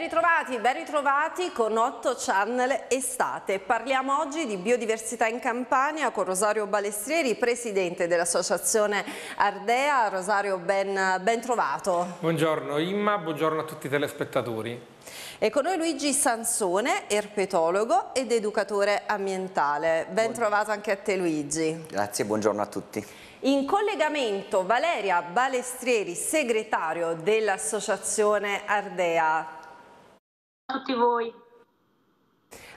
Ben ritrovati, ben ritrovati con 8 Channel Estate. Parliamo oggi di biodiversità in Campania con Rosario Balestrieri, presidente dell'associazione Ardea. Rosario, ben, ben trovato. Buongiorno Imma, buongiorno a tutti i telespettatori. E con noi Luigi Sansone, erpetologo ed educatore ambientale. Ben trovato anche a te Luigi. Grazie, buongiorno a tutti. In collegamento Valeria Balestrieri, segretario dell'associazione Ardea tutti voi.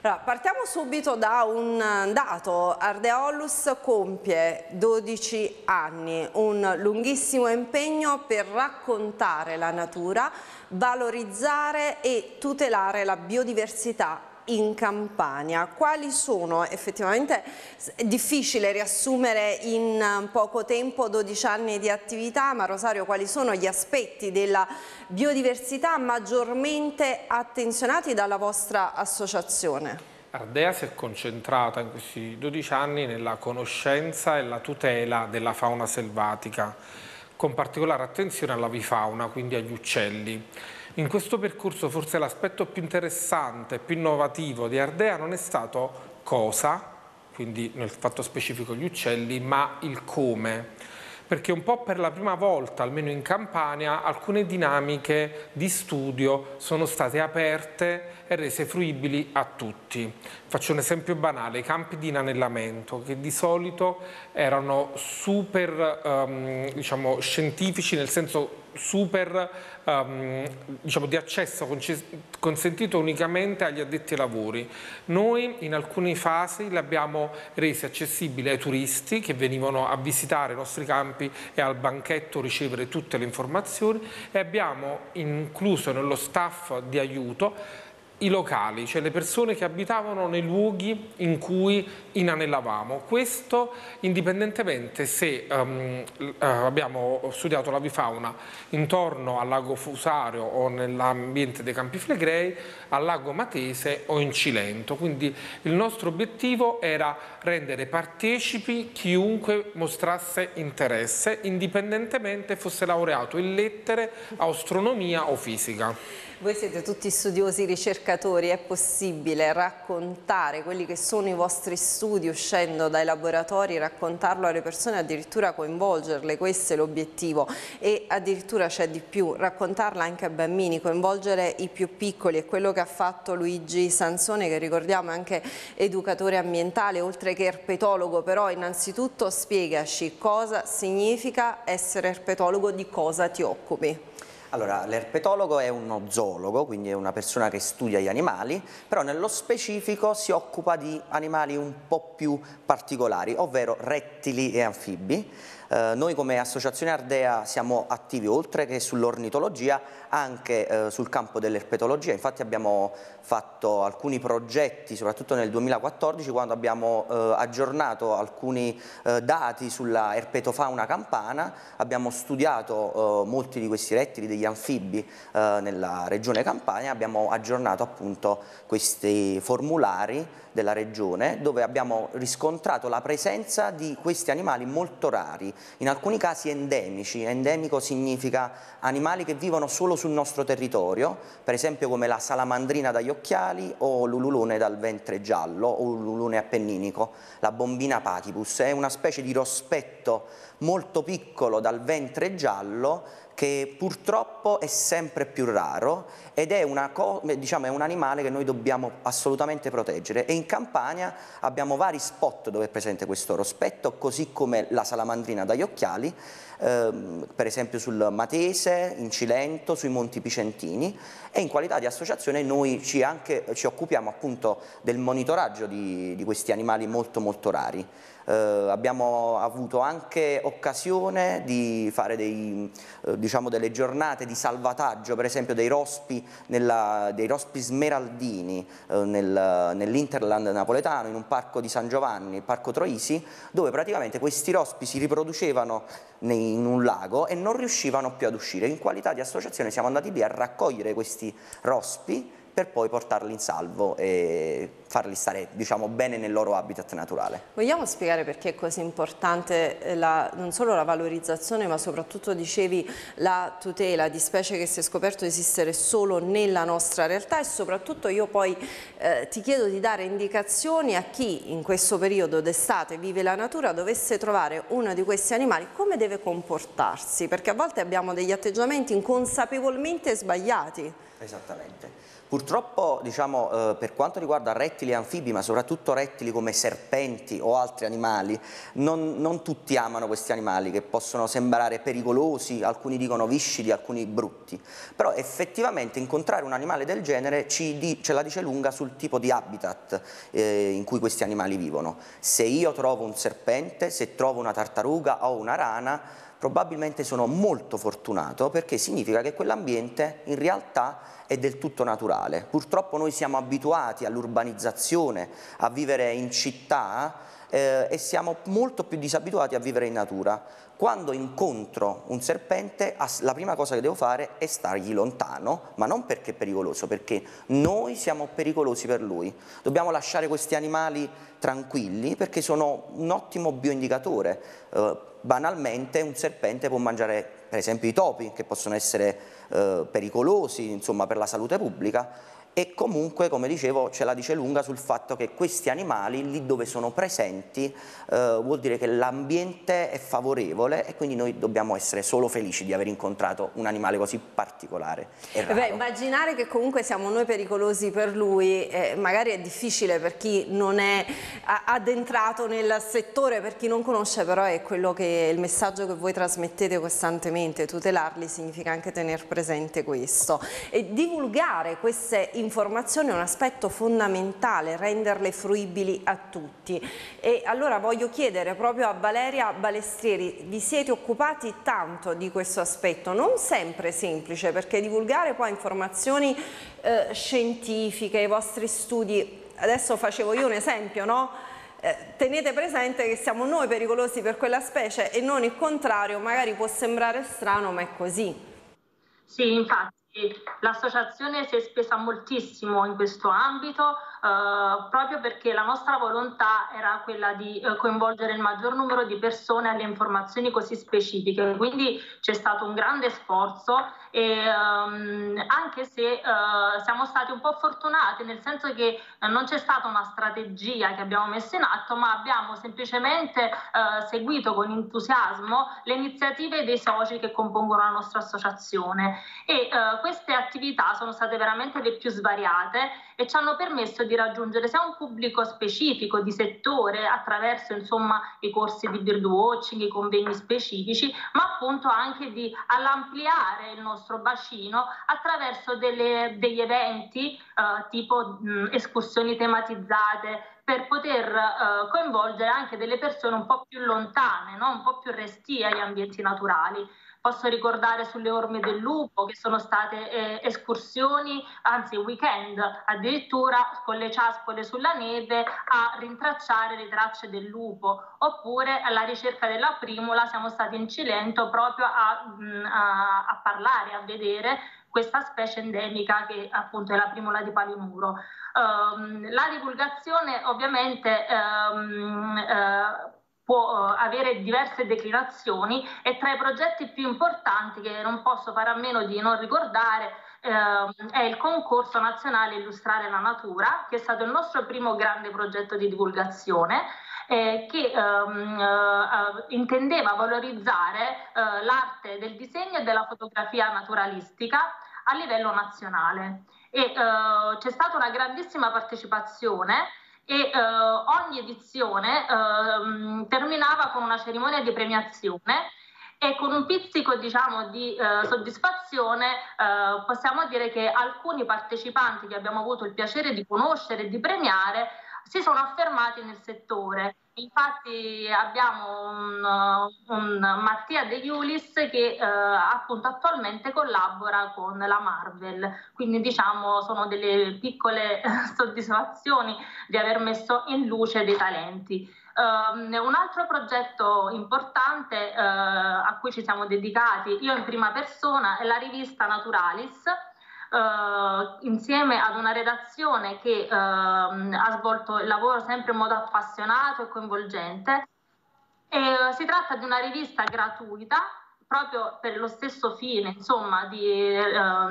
Allora, partiamo subito da un dato. Ardeolus compie 12 anni, un lunghissimo impegno per raccontare la natura, valorizzare e tutelare la biodiversità in Campania. Quali sono effettivamente, è difficile riassumere in poco tempo 12 anni di attività, ma Rosario quali sono gli aspetti della biodiversità maggiormente attenzionati dalla vostra associazione? Ardea si è concentrata in questi 12 anni nella conoscenza e la tutela della fauna selvatica, con particolare attenzione alla vifauna, quindi agli uccelli. In questo percorso forse l'aspetto più interessante, più innovativo di Ardea non è stato cosa, quindi nel fatto specifico gli uccelli, ma il come perché un po' per la prima volta, almeno in Campania, alcune dinamiche di studio sono state aperte e rese fruibili a tutti. Faccio un esempio banale, i campi di inanellamento, che di solito erano super um, diciamo, scientifici, nel senso super um, diciamo, di accesso consentito unicamente agli addetti ai lavori. Noi in alcune fasi li abbiamo resi accessibili ai turisti che venivano a visitare i nostri campi e al banchetto ricevere tutte le informazioni e abbiamo incluso nello staff di aiuto i locali, cioè le persone che abitavano nei luoghi in cui inanellavamo. Questo indipendentemente se um, abbiamo studiato la bifauna intorno al lago Fusario o nell'ambiente dei Campi Flegrei, al lago Matese o in Cilento. Quindi il nostro obiettivo era rendere partecipi chiunque mostrasse interesse, indipendentemente fosse laureato in lettere, astronomia o fisica. Voi siete tutti studiosi, ricercatori, è possibile raccontare quelli che sono i vostri studi uscendo dai laboratori, raccontarlo alle persone, addirittura coinvolgerle, questo è l'obiettivo e addirittura c'è di più, raccontarla anche ai bambini, coinvolgere i più piccoli, è quello che ha fatto Luigi Sansone che ricordiamo è anche educatore ambientale oltre che erpetologo, però innanzitutto spiegaci cosa significa essere erpetologo, di cosa ti occupi. Allora, l'erpetologo è uno zoologo, quindi è una persona che studia gli animali, però nello specifico si occupa di animali un po' più particolari, ovvero rettili e anfibi. Eh, noi come Associazione Ardea siamo attivi oltre che sull'ornitologia anche eh, sul campo dell'erpetologia, infatti abbiamo fatto alcuni progetti, soprattutto nel 2014, quando abbiamo eh, aggiornato alcuni eh, dati sulla erpetofauna campana, abbiamo studiato eh, molti di questi rettili, degli anfibi eh, nella regione Campania, abbiamo aggiornato appunto questi formulari della regione dove abbiamo riscontrato la presenza di questi animali molto rari, in alcuni casi endemici, endemico significa animali che vivono solo sul nostro territorio, per esempio come la salamandrina dagli occhiali o l'ululone dal ventre giallo o l'ululone appenninico, la bombina patibus, è una specie di rospetto molto piccolo dal ventre giallo che purtroppo è sempre più raro ed è, diciamo, è, un animale che noi dobbiamo assolutamente proteggere e in Campania abbiamo vari spot dove è presente questo rospetto così come la salamandrina dagli occhiali ehm, per esempio sul Matese, in Cilento, sui Monti Picentini e in qualità di associazione noi ci, anche, ci occupiamo appunto del monitoraggio di, di questi animali molto molto rari. Eh, abbiamo avuto anche occasione di fare dei, eh, diciamo delle giornate di salvataggio, per esempio dei rospi, nella, dei rospi smeraldini eh, nel, nell'Interland napoletano, in un parco di San Giovanni, il parco Troisi, dove praticamente questi rospi si riproducevano in un lago e non riuscivano più ad uscire. In qualità di associazione siamo andati lì a raccogliere questi rospi per poi portarli in salvo e farli stare diciamo, bene nel loro habitat naturale. Vogliamo spiegare perché è così importante eh, la, non solo la valorizzazione ma soprattutto dicevi la tutela di specie che si è scoperto esistere solo nella nostra realtà e soprattutto io poi eh, ti chiedo di dare indicazioni a chi in questo periodo d'estate vive la natura dovesse trovare uno di questi animali come deve comportarsi perché a volte abbiamo degli atteggiamenti inconsapevolmente sbagliati. Esattamente. Purtroppo, diciamo, eh, per quanto riguarda rettili e anfibi, ma soprattutto rettili come serpenti o altri animali, non, non, tutti amano questi animali che possono sembrare pericolosi, alcuni dicono viscidi, alcuni brutti. Però effettivamente incontrare un animale del genere di, ce la dice lunga sul tipo di habitat eh, in cui questi animali vivono. Se io trovo un serpente, se trovo una tartaruga o una rana, probabilmente sono molto fortunato perché significa che quell'ambiente in realtà è del tutto naturale. Purtroppo noi siamo abituati all'urbanizzazione, a vivere in città eh, e siamo molto più disabituati a vivere in natura. Quando incontro un serpente, la prima cosa che devo fare è stargli lontano, ma non perché è pericoloso, perché noi siamo pericolosi per lui. Dobbiamo lasciare questi animali tranquilli perché sono un ottimo bioindicatore. Eh, banalmente un serpente può mangiare per esempio i topi, che possono essere eh, pericolosi insomma, per la salute pubblica, e comunque, come dicevo, ce la dice lunga sul fatto che questi animali, lì dove sono presenti, eh, vuol dire che l'ambiente è favorevole e quindi noi dobbiamo essere solo felici di aver incontrato un animale così particolare Beh, immaginare che comunque siamo noi pericolosi per lui, eh, magari è difficile per chi non è addentrato nel settore, per chi non conosce, però è quello che il messaggio che voi trasmettete costantemente, tutelarli significa anche tenere presente questo. E divulgare queste informazioni informazioni è un aspetto fondamentale, renderle fruibili a tutti. E allora voglio chiedere proprio a Valeria Balestrieri, vi siete occupati tanto di questo aspetto, non sempre semplice perché divulgare poi informazioni eh, scientifiche, i vostri studi, adesso facevo io un esempio, no? Eh, tenete presente che siamo noi pericolosi per quella specie e non il contrario, magari può sembrare strano ma è così. Sì, infatti L'associazione si è spesa moltissimo in questo ambito, eh, proprio perché la nostra volontà era quella di eh, coinvolgere il maggior numero di persone alle informazioni così specifiche. Quindi c'è stato un grande sforzo e ehm, anche se eh, siamo stati un po' fortunati nel senso che eh, non c'è stata una strategia che abbiamo messo in atto, ma abbiamo semplicemente eh, seguito con entusiasmo le iniziative dei soci che compongono la nostra associazione e queste attività sono state veramente le più svariate e ci hanno permesso di raggiungere sia un pubblico specifico di settore attraverso insomma i corsi di birdwatching, i convegni specifici, ma appunto anche di ampliare il nostro bacino attraverso delle, degli eventi eh, tipo mh, escursioni tematizzate per poter eh, coinvolgere anche delle persone un po' più lontane, no? un po' più restie agli ambienti naturali. Posso ricordare sulle orme del lupo che sono state eh, escursioni, anzi weekend addirittura con le ciaspole sulla neve a rintracciare le tracce del lupo, oppure alla ricerca della primula siamo stati in Cilento proprio a, mm, a, a parlare, a vedere questa specie endemica che appunto è la primula di Palimuro. Um, la divulgazione ovviamente um, uh, può uh, avere diverse declinazioni e tra i progetti più importanti che non posso fare a meno di non ricordare uh, è il concorso nazionale Illustrare la Natura, che è stato il nostro primo grande progetto di divulgazione. Eh, che um, uh, intendeva valorizzare l'arte del disegno e della fotografia naturalistica a livello nazionale. E c'è stata una grandissima partecipazione e eh, ogni edizione eh, terminava con una cerimonia di premiazione e con un pizzico diciamo, di eh, soddisfazione eh, possiamo dire che alcuni partecipanti che abbiamo avuto il piacere di conoscere e di premiare si sono affermati nel settore Infatti abbiamo un, un Mattia De Iulis che eh, appunto attualmente collabora con la Marvel, quindi diciamo sono delle piccole soddisfazioni di aver messo in luce dei talenti. Um, un altro progetto importante uh, a cui ci siamo dedicati io in prima persona è la rivista Naturalis, insieme ad una redazione che ehm, ha svolto il lavoro sempre in modo appassionato e coinvolgente. E, si tratta di una rivista gratuita proprio per lo stesso fine, insomma, di, eh,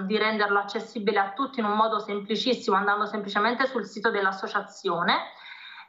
di, renderlo accessibile a tutti in un modo semplicissimo, andando semplicemente sul sito dell'associazione.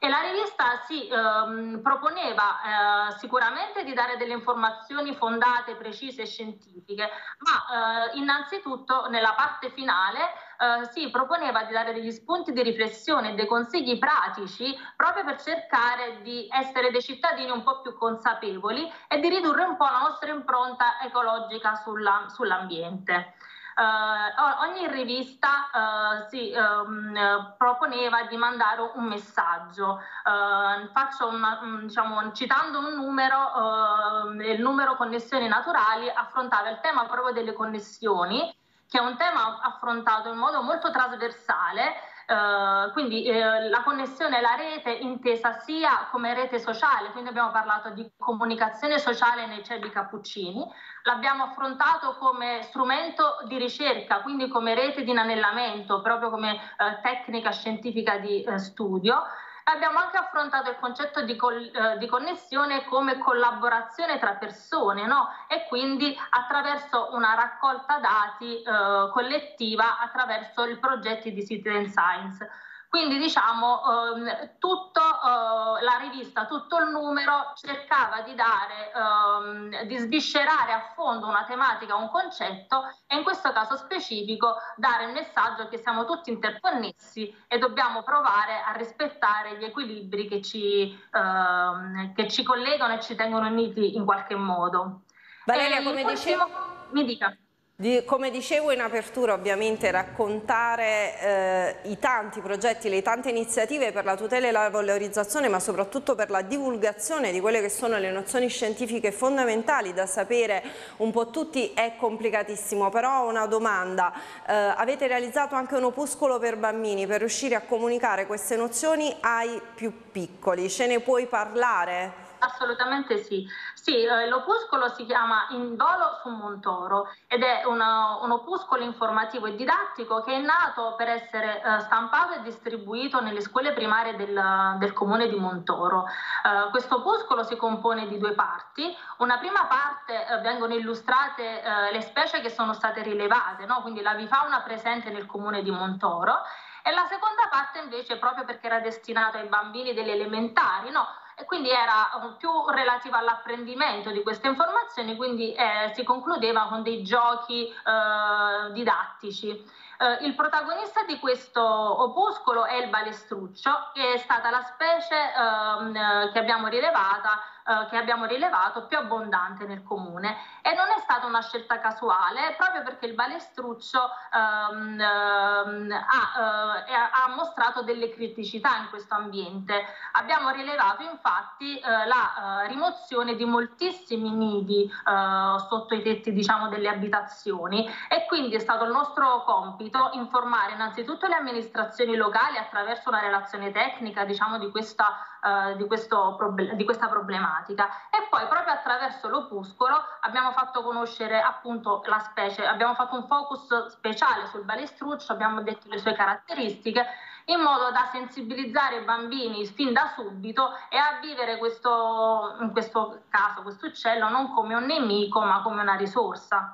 E la rivista si ehm, proponeva eh, sicuramente di dare delle informazioni fondate, precise e scientifiche, ma eh, innanzitutto nella parte finale eh, si proponeva di dare degli spunti di riflessione e dei consigli pratici proprio per cercare di essere dei cittadini un po' più consapevoli e di ridurre un po' la nostra impronta ecologica sulla, sull'ambiente. Uh, ogni rivista uh, si um, proponeva di mandare un messaggio. Uh, faccio una, diciamo, citando un numero, il numero connessioni naturali affrontava il tema proprio delle connessioni, che è un tema affrontato in modo molto trasversale Uh, quindi uh, la connessione alla rete intesa sia come rete sociale, quindi abbiamo parlato di comunicazione sociale nei cieli cappuccini, l'abbiamo affrontato come strumento di ricerca, quindi come rete di inanellamento, proprio come uh, tecnica scientifica di studio Abbiamo anche affrontato il concetto di, col, eh, di connessione come collaborazione tra persone no? e quindi attraverso una raccolta dati eh, collettiva attraverso i progetti di Citizen Science. Quindi diciamo ehm, tutto eh, la rivista, tutto il numero cercava di dare, ehm, di sviscerare a fondo una tematica, un concetto e in questo caso specifico dare il messaggio che siamo tutti interconnessi e dobbiamo provare a rispettare gli equilibri che ci, ehm, che ci collegano e ci tengono uniti in qualche modo. Valeria, come dicevo, mi dica. Di, come dicevo in apertura ovviamente raccontare eh, i tanti progetti, le tante iniziative per la tutela e la valorizzazione ma soprattutto per la divulgazione di quelle che sono le nozioni scientifiche fondamentali da sapere un po' tutti è complicatissimo però ho una domanda, eh, avete realizzato anche un opuscolo per bambini per riuscire a comunicare queste nozioni ai più piccoli, ce ne puoi parlare? Assolutamente sì. Sì, eh, l'opuscolo si chiama In volo su Montoro ed è una, un opuscolo informativo e didattico che è nato per essere eh, stampato e distribuito nelle scuole primarie del, del comune di Montoro. Eh, questo opuscolo si compone di due parti. Una prima parte eh, vengono illustrate eh, le specie che sono state rilevate, no? quindi la vifauna presente nel comune di Montoro e la seconda parte invece proprio perché era destinato ai bambini delle elementari, no? E quindi era più relativa all'apprendimento di queste informazioni, quindi eh, si concludeva con dei giochi eh, didattici. Eh, il protagonista di questo opuscolo è il balestruccio, che è stata la specie ehm, che abbiamo rilevata eh, che abbiamo rilevato più abbondante nel comune e non è stata una scelta casuale proprio perché il balestruccio ehm, ehm, ha, eh, ha, mostrato delle criticità in questo ambiente. Abbiamo rilevato infatti eh, la eh, rimozione di moltissimi nidi eh, sotto i tetti diciamo, delle abitazioni e quindi è stato il nostro compito informare innanzitutto le amministrazioni locali attraverso una relazione tecnica diciamo, di, questa, eh, di, questo, di questa problematica e poi proprio attraverso l'opuscolo abbiamo fatto conoscere appunto la specie, abbiamo fatto un focus speciale sul balestruccio, abbiamo detto le sue caratteristiche in modo da sensibilizzare i bambini fin da subito e a vivere questo, in questo caso questo uccello non come un nemico ma come una risorsa.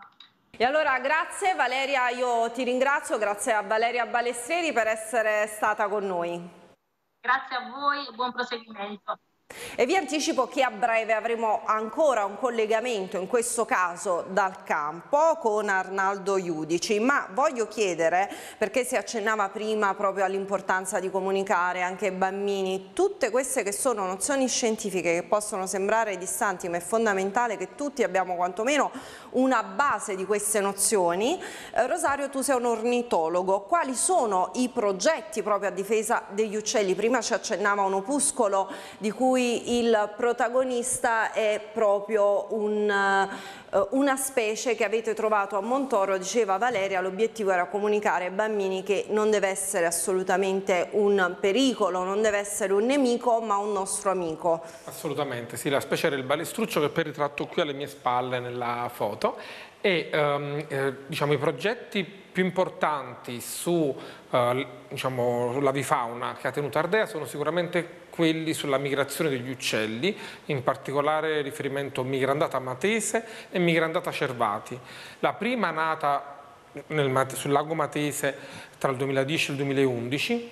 E allora grazie Valeria, io ti ringrazio, grazie a Valeria Balestrieri per essere stata con noi. Grazie a voi e buon proseguimento. E vi anticipo che a breve avremo ancora un collegamento, in questo caso dal campo, con Arnaldo Iudici, ma voglio chiedere, perché si accennava prima proprio all'importanza di comunicare anche ai bambini, tutte queste che sono nozioni scientifiche che possono sembrare distanti, ma è fondamentale che tutti abbiamo quantomeno una base di queste nozioni. Eh, Rosario, tu sei un ornitologo, quali sono i progetti proprio a difesa degli uccelli? Prima ci accennava un opuscolo di cui cui il protagonista è proprio un, uh, una specie che avete trovato a Montoro, diceva Valeria, l'obiettivo era comunicare ai bambini che non deve essere assolutamente un pericolo, non deve essere un nemico ma un nostro amico. Assolutamente, sì, la specie era il balestruccio che poi ritratto qui alle mie spalle nella foto e um, eh, diciamo, i progetti più importanti su, uh, diciamo, sull'avifauna che ha tenuto Ardea sono sicuramente quelli sulla migrazione degli uccelli, in particolare riferimento migrandata matese e migrandata cervati. La prima nata nel, sul lago Matese tra il 2010 e il 2011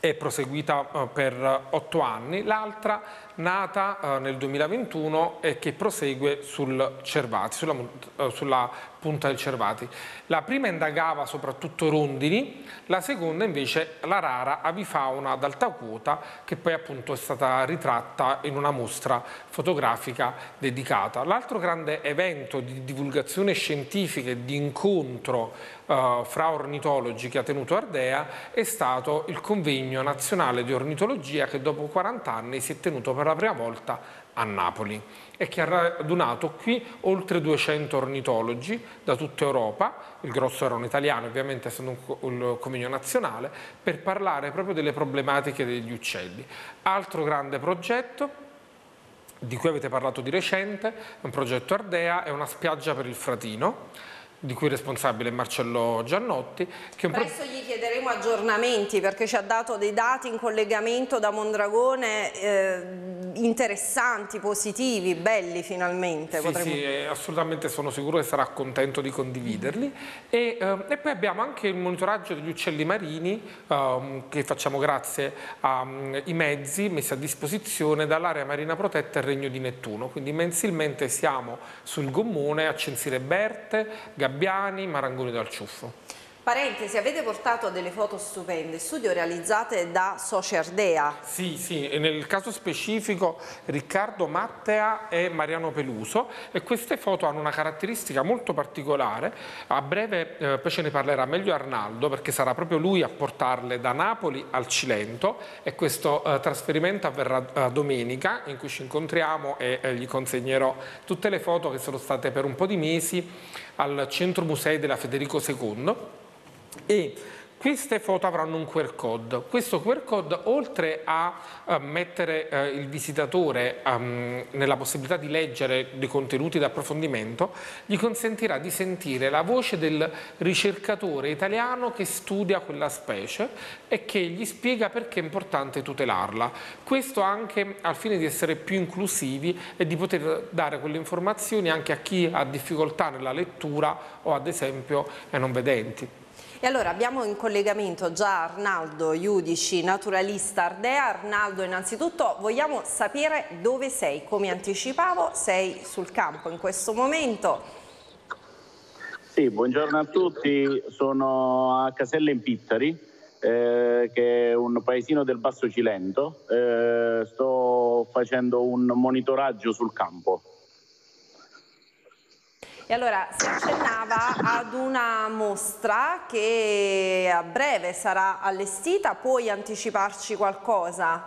è proseguita uh, per otto anni, l'altra nata uh, nel 2021 e che prosegue sul Cervati, sulla, uh, sulla punta del Cervati. La prima indagava soprattutto rondini, la seconda invece la rara avifauna ad alta quota che poi appunto è stata ritratta in una mostra fotografica dedicata. L'altro grande evento di divulgazione scientifica e di incontro uh, fra ornitologi che ha tenuto Ardea è stato il convegno nazionale di ornitologia che dopo 40 anni si è tenuto per la prima volta a Napoli e che ha radunato qui oltre 200 ornitologi da tutta Europa, il grosso erano italiani ovviamente essendo un, convegno nazionale, per parlare proprio delle problematiche degli uccelli. Altro grande progetto di cui avete parlato di recente, è un progetto Ardea, è una spiaggia per il Fratino, di cui responsabile è Marcello Giannotti. Che un Presto gli chiederemo aggiornamenti perché ci ha dato dei dati in collegamento da Mondragone eh, interessanti, positivi, belli finalmente. Sì, potremmo... sì, assolutamente sono sicuro che sarà contento di condividerli. E, eh, e, poi abbiamo anche il monitoraggio degli uccelli marini eh, che facciamo grazie ai um, mezzi messi a disposizione dall'area marina protetta e Regno di Nettuno. Quindi mensilmente siamo sul gommone a censire Berte, Gabbiani, Marangoni dal Ciuffo. Parentesi, avete portato delle foto stupende, studio realizzate da Soci Ardea. Sì, sì, nel caso specifico Riccardo Mattea e Mariano Peluso e queste foto hanno una caratteristica molto particolare, a breve eh, poi ce ne parlerà meglio Arnaldo perché sarà proprio lui a portarle da Napoli al Cilento e questo eh, trasferimento avverrà eh, domenica in cui ci incontriamo e eh, gli consegnerò tutte le foto che sono state per un po' di mesi al Centro Musei della Federico II e queste foto avranno un QR code. Questo QR code, oltre a uh, mettere uh, il visitatore um, nella possibilità di leggere dei contenuti d'approfondimento, gli consentirà di sentire la voce del ricercatore italiano che studia quella specie e che gli spiega perché è importante tutelarla. Questo anche al fine di essere più inclusivi e di poter dare quelle informazioni anche a chi ha difficoltà nella lettura o ad esempio ai non vedenti. E allora abbiamo in collegamento già Arnaldo Iudici, naturalista Ardea. Arnaldo, innanzitutto vogliamo sapere dove sei. Come anticipavo, sei sul campo in questo momento. Sì, buongiorno a tutti. Sono a Caselle in Pittari, eh, che è un paesino del Basso Cilento. Eh, sto facendo un monitoraggio sul campo. E allora si accennava ad una mostra che a breve sarà allestita, puoi anticiparci qualcosa?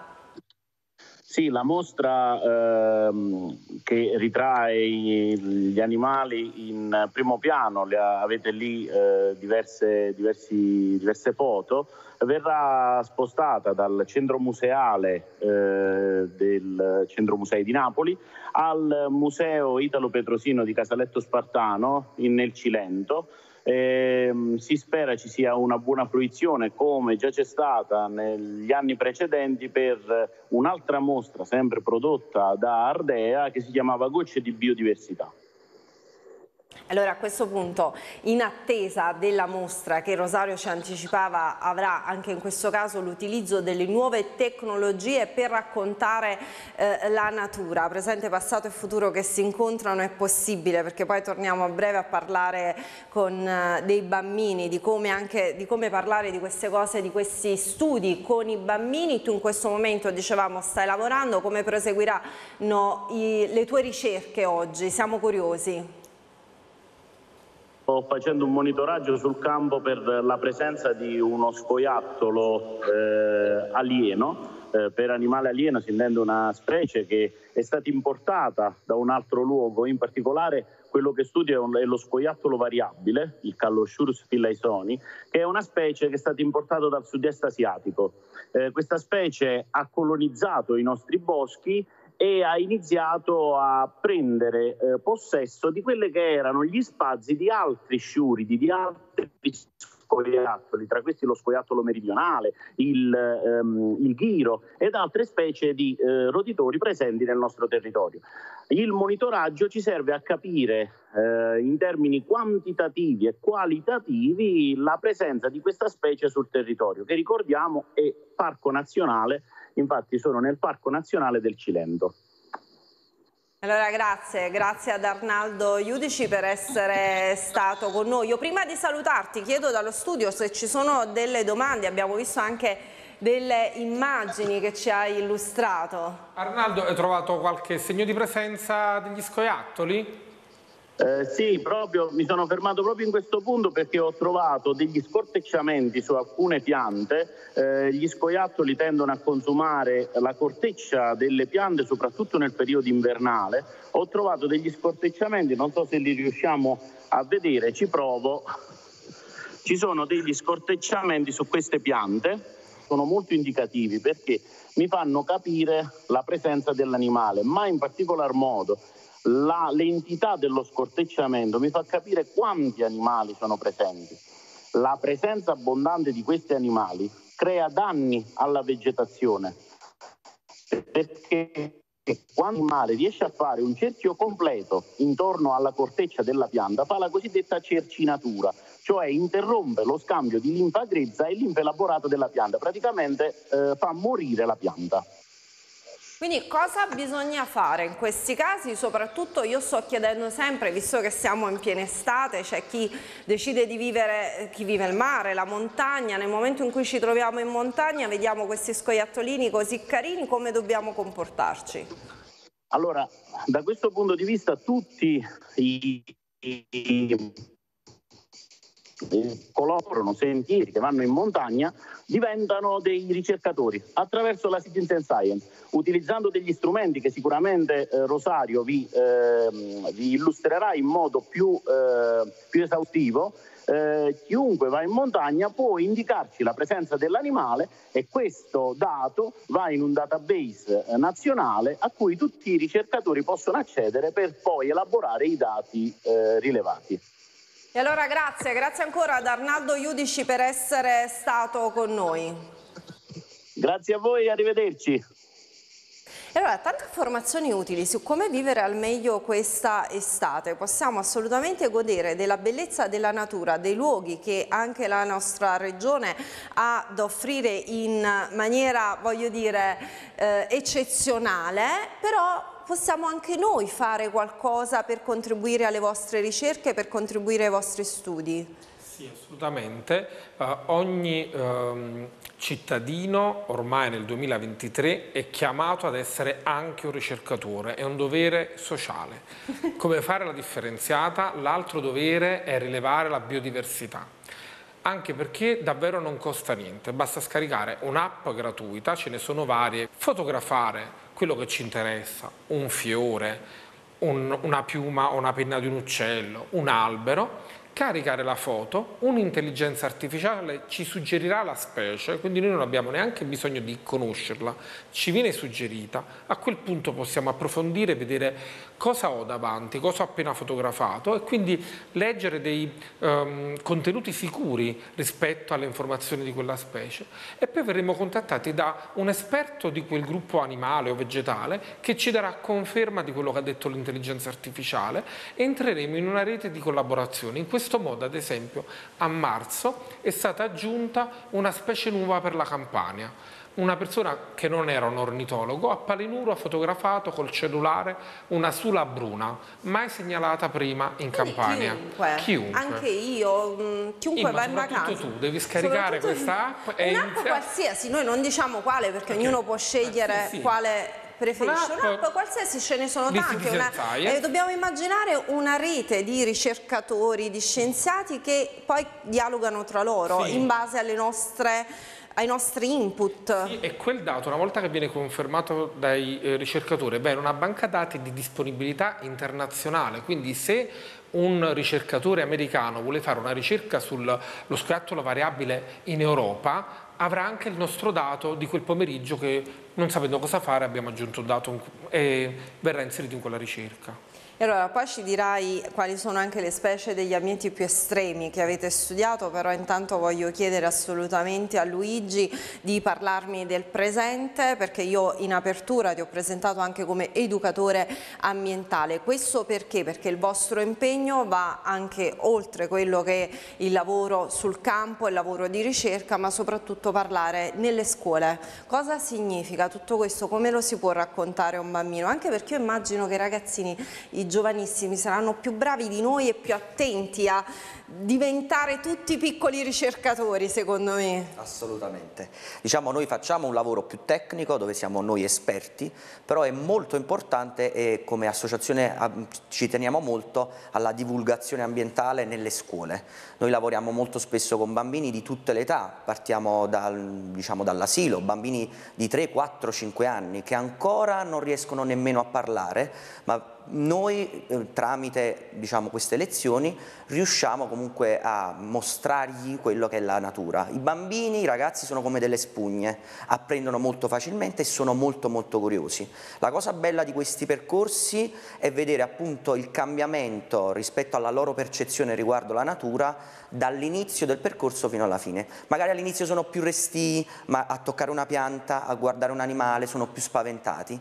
Sì, la mostra ehm, che ritrae gli animali in primo piano, le avete lì eh, diverse, diversi, diverse foto, verrà spostata dal centro museale eh, del Centro Musei di Napoli al Museo Italo Petrosino di Casaletto Spartano in, nel Cilento. Eh, si spera ci sia una buona fruizione come già c'è stata negli anni precedenti per un'altra mostra sempre prodotta da Ardea che si chiamava Gocce di Biodiversità. Allora a questo punto, in attesa della mostra che Rosario ci anticipava, avrà anche in questo caso l'utilizzo delle nuove tecnologie per raccontare eh, la natura, presente, passato e futuro che si incontrano è possibile perché poi torniamo a breve a parlare con eh, dei bambini, di come, anche, di come parlare di queste cose, di questi studi con i bambini. Tu in questo momento, dicevamo, stai lavorando, come proseguiranno i, le tue ricerche oggi? Siamo curiosi. Sto facendo un monitoraggio sul campo per la presenza di uno scoiattolo eh, alieno. Eh, per animale alieno si intende una specie che è stata importata da un altro luogo, in particolare quello che studio è, lo scoiattolo variabile, il Callosurus filaisoni, che è una specie che è stata importata dal sud-est asiatico. Eh, questa specie ha colonizzato i nostri boschi e ha iniziato a prendere eh, possesso di quelli che erano gli spazi di altri sciuridi, di altri scoiattoli, tra questi lo scoiattolo meridionale, il, ehm, il ghiro ed altre specie di eh, roditori presenti nel nostro territorio. Il monitoraggio ci serve a capire eh, in termini quantitativi e qualitativi la presenza di questa specie sul territorio, che ricordiamo è parco nazionale, infatti sono nel Parco Nazionale del Cilento. Allora grazie, grazie ad Arnaldo Iudici per essere stato con noi. Io prima di salutarti chiedo dallo studio se ci sono delle domande, abbiamo visto anche delle immagini che ci hai illustrato. Arnaldo, hai trovato qualche segno di presenza degli scoiattoli? Eh, sì, proprio, mi sono fermato proprio in questo punto perché ho trovato degli scortecciamenti su alcune piante. Eh, gli scoiattoli tendono a consumare la corteccia delle piante, soprattutto nel periodo invernale. Ho trovato degli scortecciamenti, non so se li riusciamo a vedere, ci provo. Ci sono degli scortecciamenti su queste piante, sono molto indicativi perché mi fanno capire la presenza dell'animale, ma in particolar modo la, l'entità dello scortecciamento mi fa capire quanti animali sono presenti. La presenza abbondante di questi animali crea danni alla vegetazione perché quando un animale riesce a fare un cerchio completo intorno alla corteccia della pianta fa la cosiddetta cercinatura, cioè interrompe lo scambio di linfa grezza e linfa elaborata della pianta, praticamente eh, fa morire la pianta. Quindi cosa bisogna fare in questi casi? Soprattutto io sto chiedendo sempre, visto che siamo in piena estate, c'è chi decide di vivere, chi vive il mare, la montagna, nel momento in cui ci troviamo in montagna vediamo questi scoiattolini così carini, come dobbiamo comportarci? Allora, da questo punto di vista tutti i, i coloprono sentieri che vanno in montagna diventano dei ricercatori attraverso la citizen science, utilizzando degli strumenti che sicuramente eh, Rosario vi, eh, vi, illustrerà in modo più, eh, più esaustivo. Eh, chiunque va in montagna può indicarci la presenza dell'animale e questo dato va in un database eh, nazionale a cui tutti i ricercatori possono accedere per poi elaborare i dati eh, rilevati. E allora grazie, grazie ancora ad Arnaldo Iudici per essere stato con noi. Grazie a voi, arrivederci. E allora, tante informazioni utili su come vivere al meglio questa estate. Possiamo assolutamente godere della bellezza della natura, dei luoghi che anche la nostra regione ha da offrire in maniera, voglio dire, eh, eccezionale, però possiamo anche noi fare qualcosa per contribuire alle vostre ricerche, per contribuire ai vostri studi? Sì, assolutamente. Uh, ogni um, cittadino ormai nel 2023 è chiamato ad essere anche un ricercatore, è un dovere sociale. Come fare la differenziata? L'altro dovere è rilevare la biodiversità anche perché davvero non costa niente, basta scaricare un'app gratuita, ce ne sono varie, fotografare quello che ci interessa, un fiore, un, una piuma o una penna di un uccello, un albero, caricare la foto, un'intelligenza artificiale ci suggerirà la specie, quindi noi non abbiamo neanche bisogno di conoscerla, ci viene suggerita, a quel punto possiamo approfondire vedere cosa ho davanti, cosa ho appena fotografato e quindi leggere dei um, contenuti sicuri rispetto alle informazioni di quella specie e poi verremo contattati da un esperto di quel gruppo animale o vegetale che ci darà conferma di quello che ha detto l'intelligenza artificiale e entreremo in una rete di collaborazione. In questo modo, ad esempio, a marzo è stata aggiunta una specie nuova per la Campania una persona che non era un ornitologo a Palinuro ha fotografato col cellulare una sula bruna mai segnalata prima in Campania. Chiunque, chiunque. anche io, mm, chiunque va in vacanza. tu devi scaricare questa app e un'app qualsiasi, noi non diciamo quale perché okay. ognuno può scegliere sì, sì. quale preferisce un'app qualsiasi ce ne sono tante una, eh, dobbiamo immaginare una rete di ricercatori di scienziati che poi dialogano tra loro sì. in base alle nostre ai nostri input. Sì, e quel dato, una volta che viene confermato dai eh, ricercatori, beh, è una banca dati di disponibilità internazionale, quindi se un ricercatore americano vuole fare una ricerca sullo scoiattolo variabile in Europa, avrà anche il nostro dato di quel pomeriggio che non sapendo cosa fare abbiamo aggiunto un dato e verrà inserito in quella ricerca. E allora poi ci dirai quali sono anche le specie degli ambienti più estremi che avete studiato, però intanto voglio chiedere assolutamente a Luigi di parlarmi del presente perché io in apertura ti ho presentato anche come educatore ambientale. Questo perché? Perché il vostro impegno va anche oltre quello che è il lavoro sul campo, il lavoro di ricerca, ma soprattutto parlare nelle scuole. Cosa significa tutto questo? Come lo si può raccontare a un bambino? Anche perché io immagino che i ragazzini, giovanissimi saranno più bravi di noi e più attenti a diventare tutti piccoli ricercatori secondo me. Assolutamente. Diciamo noi facciamo un lavoro più tecnico dove siamo noi esperti, però è molto importante e come associazione ci teniamo molto alla divulgazione ambientale nelle scuole. Noi lavoriamo molto spesso con bambini di tutte le età, partiamo dal, diciamo, dall'asilo, bambini di 3, 4, 5 anni che ancora non riescono nemmeno a parlare, ma noi eh, tramite diciamo, queste lezioni riusciamo comunque a mostrargli quello che è la natura. I bambini, i ragazzi sono come delle spugne, apprendono molto facilmente e sono molto molto curiosi. La cosa bella di questi percorsi è vedere appunto il cambiamento rispetto alla loro percezione riguardo la natura dall'inizio del percorso fino alla fine. Magari all'inizio sono più resti, ma a toccare una pianta, a guardare un animale sono più spaventati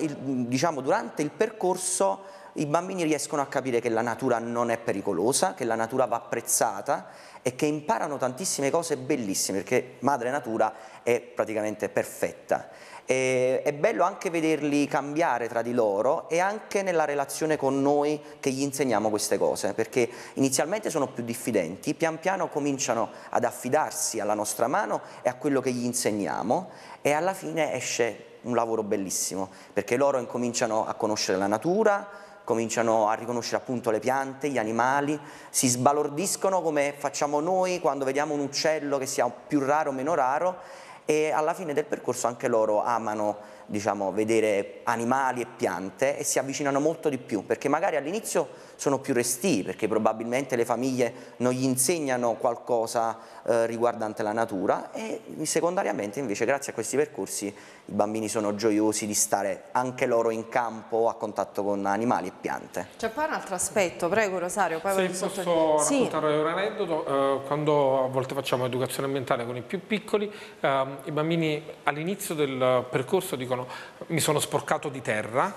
il, diciamo, durante il percorso i bambini riescono a capire che la natura non è pericolosa, che la natura va apprezzata e che imparano tantissime cose bellissime perché madre natura è praticamente perfetta. E, è bello anche vederli cambiare tra di loro e anche nella relazione con noi che gli insegniamo queste cose perché inizialmente sono più diffidenti, pian piano cominciano ad affidarsi alla nostra mano e a quello che gli insegniamo e alla fine esce un lavoro bellissimo, perché loro incominciano a conoscere la natura, cominciano a riconoscere appunto le piante, gli animali, si sbalordiscono come facciamo noi quando vediamo un uccello che sia più raro o meno raro e alla fine del percorso anche loro amano diciamo, vedere animali e piante e si avvicinano molto di più perché magari all'inizio sono più resti perché probabilmente le famiglie non gli insegnano qualcosa eh, riguardante la natura e secondariamente invece grazie a questi percorsi i bambini sono gioiosi di stare anche loro in campo a contatto con animali e piante. C'è poi un altro aspetto, prego Rosario. Poi sì, posso sotto... raccontare sì. un aneddoto, eh, quando a volte facciamo educazione ambientale con i più piccoli, eh, i bambini all'inizio del percorso dicono mi sono sporcato di terra,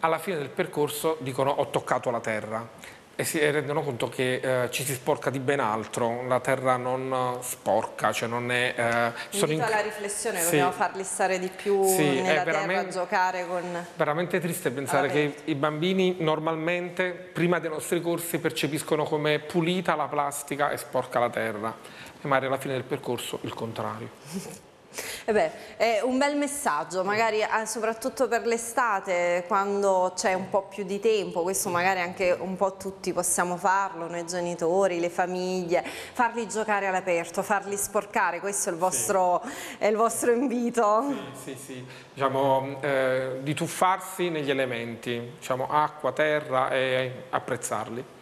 alla fine del percorso dicono ho toccato la terra e si rendono conto che eh, ci si sporca di ben altro, la terra non sporca, cioè non è... Eh, sono in... la riflessione, sì. dobbiamo farli stare di più sì, nella terra, giocare con... veramente triste pensare che i bambini normalmente prima dei nostri corsi percepiscono come pulita la plastica e sporca la terra e magari alla fine del percorso il contrario. Eh beh, è un bel messaggio, magari eh, soprattutto per l'estate, quando c'è un po' più di tempo, questo magari anche un po' tutti possiamo farlo, noi genitori, le famiglie, farli giocare all'aperto, farli sporcare, questo è il vostro, sì. è il vostro invito. Sì, sì, sì. Diciamo, eh, di tuffarsi negli elementi, diciamo, acqua, terra e apprezzarli.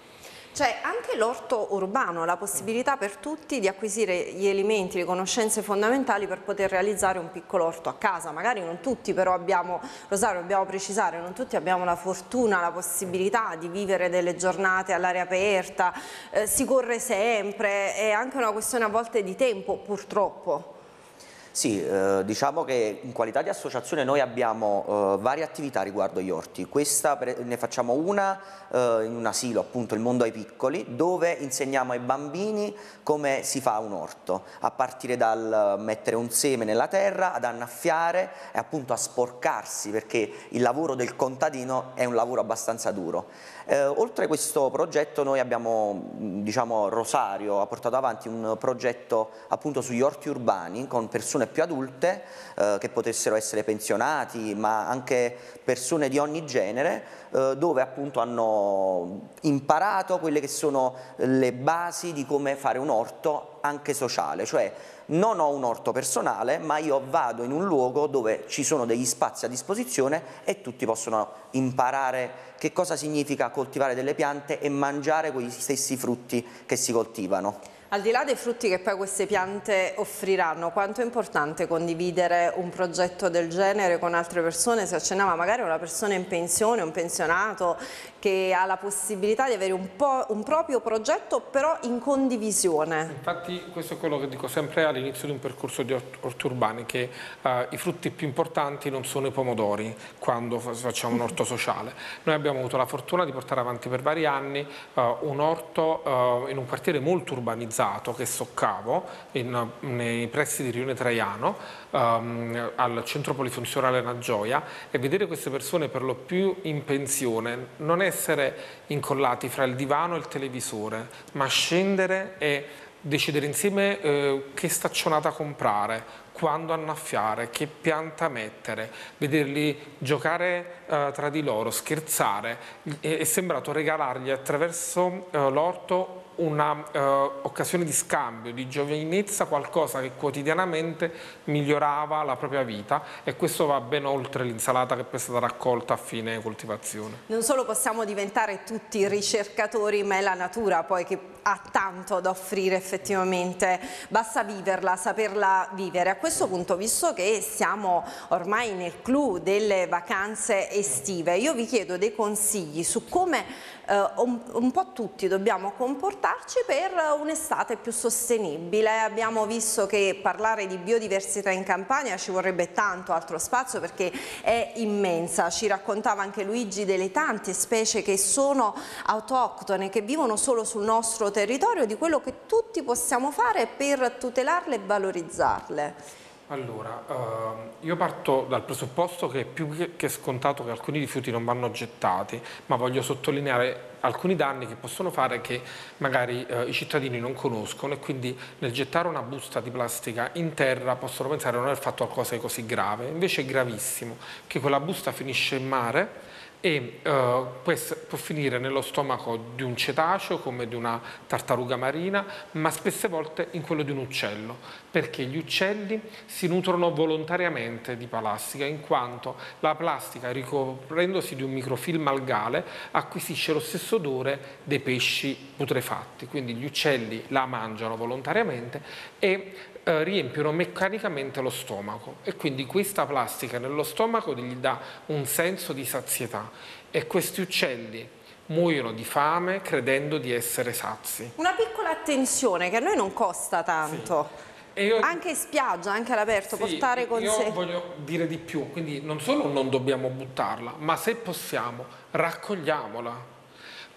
C'è anche l'orto urbano, la possibilità per tutti di acquisire gli elementi, le conoscenze fondamentali per poter realizzare un piccolo orto a casa. Magari non tutti però abbiamo, Rosario dobbiamo precisare, non tutti abbiamo la fortuna, la possibilità di vivere delle giornate all'aria aperta, eh, si corre sempre, è anche una questione a volte di tempo purtroppo. Sì, eh, diciamo che in qualità di associazione noi abbiamo eh, varie attività riguardo gli orti. Questa ne facciamo una eh, in un asilo, appunto il mondo ai piccoli, dove insegniamo ai bambini come si fa un orto, a partire dal mettere un seme nella terra, ad annaffiare e appunto a sporcarsi, perché il lavoro del contadino è un lavoro abbastanza duro. Eh, oltre a questo progetto noi abbiamo, diciamo, Rosario ha portato avanti un progetto appunto sugli orti urbani con persone più adulte, eh, che potessero essere pensionati, ma anche persone di ogni genere, eh, dove appunto hanno imparato quelle che sono le basi di come fare un orto anche sociale, cioè non ho un orto personale, ma io vado in un luogo dove ci sono degli spazi a disposizione e tutti possono imparare che cosa significa coltivare delle piante e mangiare quegli stessi frutti che si coltivano. Al di là dei frutti che poi queste piante offriranno, quanto è importante condividere un progetto del genere con altre persone? Si accennava magari una persona in pensione, un pensionato che ha la possibilità di avere un, un proprio progetto però in condivisione. Infatti questo è quello che dico sempre all'inizio di un percorso di orti urbani, che uh, i frutti più importanti non sono i pomodori quando facciamo un orto sociale. Noi abbiamo avuto la fortuna di portare avanti per vari anni uh, un orto uh, in un quartiere molto urbanizzato che Soccavo in, nei pressi di Rione Traiano um, al centro polifunzionale La Gioia e vedere queste persone per lo più in pensione non essere incollati fra il divano e il televisore ma scendere e decidere insieme eh, che staccionata comprare, quando annaffiare, che pianta mettere, vederli giocare eh, tra di loro, scherzare, è, sembrato regalargli attraverso eh, l'orto un'occasione eh, di scambio, di giovinezza, qualcosa che quotidianamente migliorava la propria vita e questo va ben oltre l'insalata che poi è stata raccolta a fine coltivazione. Non solo possiamo diventare tutti ricercatori, ma è la natura poi che ha tanto da offrire effettivamente, basta viverla, saperla vivere. A questo punto, visto che siamo ormai nel clou delle vacanze estive, io vi chiedo dei consigli su come un, un po' tutti dobbiamo comportarci per un'estate più sostenibile. Abbiamo visto che parlare di biodiversità in campagna ci vorrebbe tanto altro spazio perché è immensa. Ci raccontava anche Luigi delle tante specie che sono autoctone, che vivono solo sul nostro territorio di quello che tutti possiamo fare per tutelarle e valorizzarle. Allora, uh, io parto dal presupposto che è più che scontato che alcuni rifiuti non vanno gettati, ma voglio sottolineare alcuni danni che possono fare che magari uh, i cittadini non conoscono e quindi nel gettare una busta di plastica in terra possono pensare di non aver fatto qualcosa di così grave. Invece è gravissimo che quella busta finisce in mare e può, può, finire nello stomaco di un cetaceo come di una tartaruga marina, ma spesse volte in quello di un uccello, perché gli uccelli si nutrono volontariamente di plastica, in quanto la plastica, ricoprendosi di un microfilm algale, acquisisce lo stesso odore dei pesci putrefatti, quindi gli uccelli la mangiano volontariamente e eh, riempiono meccanicamente lo stomaco e quindi questa plastica nello stomaco gli dà un senso di sazietà e questi uccelli muoiono di fame credendo di essere sazi. Una piccola attenzione che a noi non costa tanto. Sì. Io, anche in spiaggia, anche all'aperto, sì, portare con io sé. Io voglio dire di più, quindi non solo non dobbiamo buttarla, ma se possiamo raccogliamola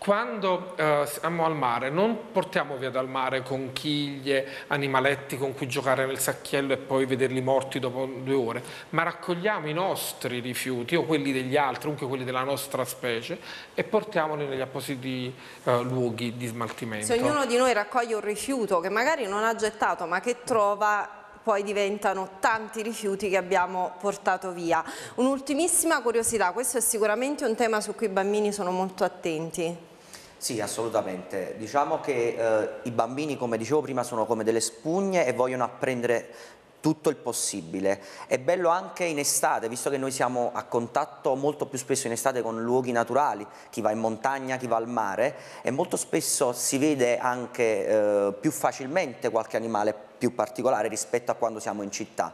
quando eh, siamo al mare non portiamo via dal mare conchiglie, animaletti con cui giocare nel sacchiello e poi vederli morti dopo due ore, ma raccogliamo i nostri rifiuti o quelli degli altri, comunque quelli della nostra specie e portiamoli negli appositi eh, luoghi di smaltimento. Se ognuno di noi raccoglie un rifiuto che magari non ha gettato ma che trova poi diventano tanti rifiuti che abbiamo portato via. Un'ultimissima curiosità, questo è sicuramente un tema su cui i bambini sono molto attenti. Sì, assolutamente. Diciamo che eh, i bambini, come dicevo prima, sono come delle spugne e vogliono apprendere tutto il possibile. È bello anche in estate, visto che noi siamo a contatto molto più spesso in estate con luoghi naturali, chi va in montagna, chi va al mare, e molto spesso si vede anche eh, più facilmente qualche animale più particolare rispetto a quando siamo in città.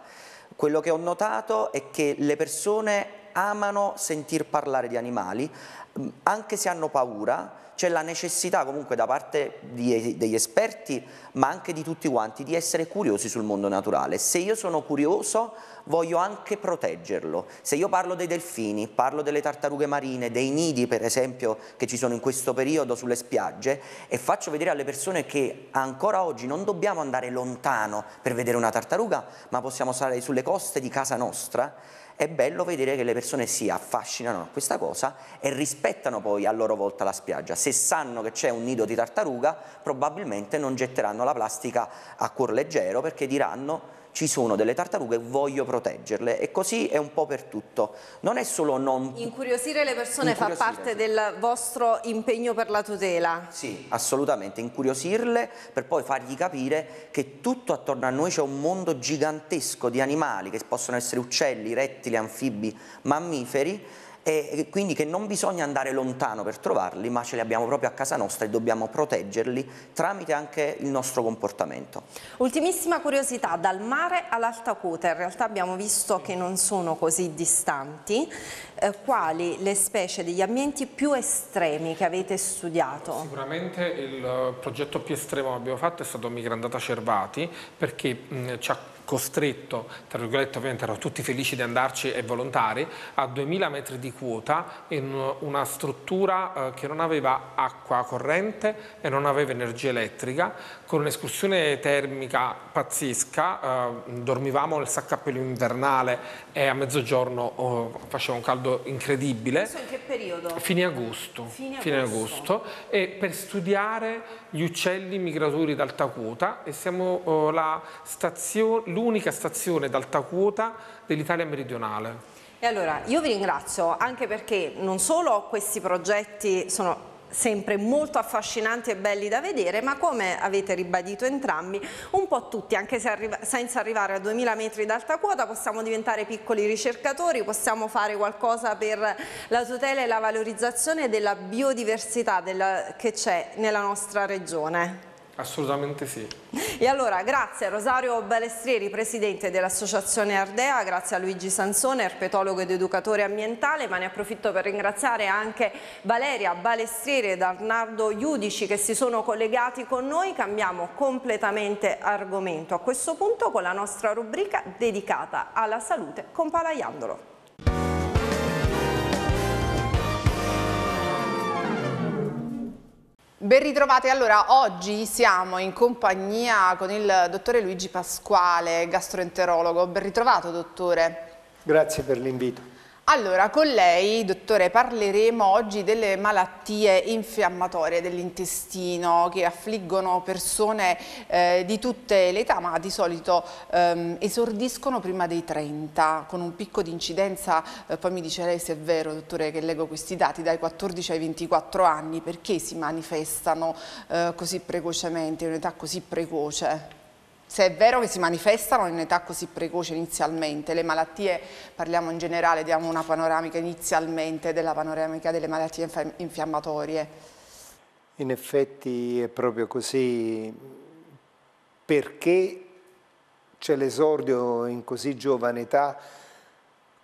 Quello che ho notato è che le persone amano sentir parlare di animali, anche se hanno paura, c'è la necessità comunque da parte di, degli esperti ma anche di tutti quanti di essere curiosi sul mondo naturale. Se io sono curioso voglio anche proteggerlo. Se io parlo dei delfini, parlo delle tartarughe marine, dei nidi per esempio che ci sono in questo periodo sulle spiagge e faccio vedere alle persone che ancora oggi non dobbiamo andare lontano per vedere una tartaruga ma possiamo stare sulle coste di casa nostra, è bello vedere che le persone si affascinano a questa cosa e rispettano poi a loro volta la spiaggia. Se sanno che c'è un nido di tartaruga, probabilmente non getteranno la plastica a cuor leggero perché diranno ci sono delle tartarughe, voglio proteggerle e così è un po' per tutto. Non è solo non... Incuriosire le persone fa parte del vostro impegno per la tutela? Sì, assolutamente, incuriosirle per poi fargli capire che tutto attorno a noi c'è un mondo gigantesco di animali che possono essere uccelli, rettili, anfibi, mammiferi e quindi che non bisogna andare lontano per trovarli, ma ce li abbiamo proprio a casa nostra e dobbiamo proteggerli tramite anche il nostro comportamento. Ultimissima curiosità, dal mare all'alta quota, in realtà abbiamo visto che non sono così distanti, eh, quali le specie degli ambienti più estremi che avete studiato? Sicuramente il progetto più estremo che abbiamo fatto è stato Migrandata Cervati perché mh, ci ha costretto, tra virgolette ovviamente erano tutti felici di andarci e volontari, a 2000 metri di quota in una struttura eh, che non aveva acqua corrente e non aveva energia elettrica, con un'escursione termica pazzesca, eh, dormivamo nel pelo invernale e a mezzogiorno oh, faceva un caldo incredibile. Questo in che periodo? Fine agosto. Fine agosto. Fine agosto. E per studiare gli uccelli migratori d'alta quota e siamo oh, l'unica stazione d'alta quota dell'Italia meridionale. E allora io vi ringrazio anche perché non solo questi progetti sono sempre molto affascinanti e belli da vedere, ma come avete ribadito entrambi, un po' tutti, anche se arriva, senza arrivare a 2000 metri d'alta quota, possiamo diventare piccoli ricercatori, possiamo fare qualcosa per la tutela e la valorizzazione della biodiversità della, che c'è nella nostra regione. Assolutamente sì. E allora grazie a Rosario Balestrieri, presidente dell'Associazione Ardea, grazie a Luigi Sansone, erpetologo ed educatore ambientale, ma ne approfitto per ringraziare anche Valeria Balestrieri ed Arnaldo Iudici che si sono collegati con noi. Cambiamo completamente argomento a questo punto con la nostra rubrica dedicata alla salute con Palaiandolo. Ben ritrovati, allora oggi siamo in compagnia con il dottore Luigi Pasquale, gastroenterologo. Ben ritrovato dottore. Grazie per l'invito. Allora, con lei, dottore, parleremo oggi delle malattie infiammatorie dell'intestino che affliggono persone eh, di tutte le età, ma di solito ehm, esordiscono prima dei 30, con un picco di incidenza, eh, poi mi dice lei se è vero, dottore, che leggo questi dati, dai 14 ai 24 anni, perché si manifestano eh, così precocemente, in un'età così precoce? Se è vero che si manifestano in età così precoce inizialmente, le malattie, parliamo in generale, diamo una panoramica inizialmente della panoramica delle malattie infiammatorie. In effetti è proprio così, perché c'è l'esordio in così giovane età,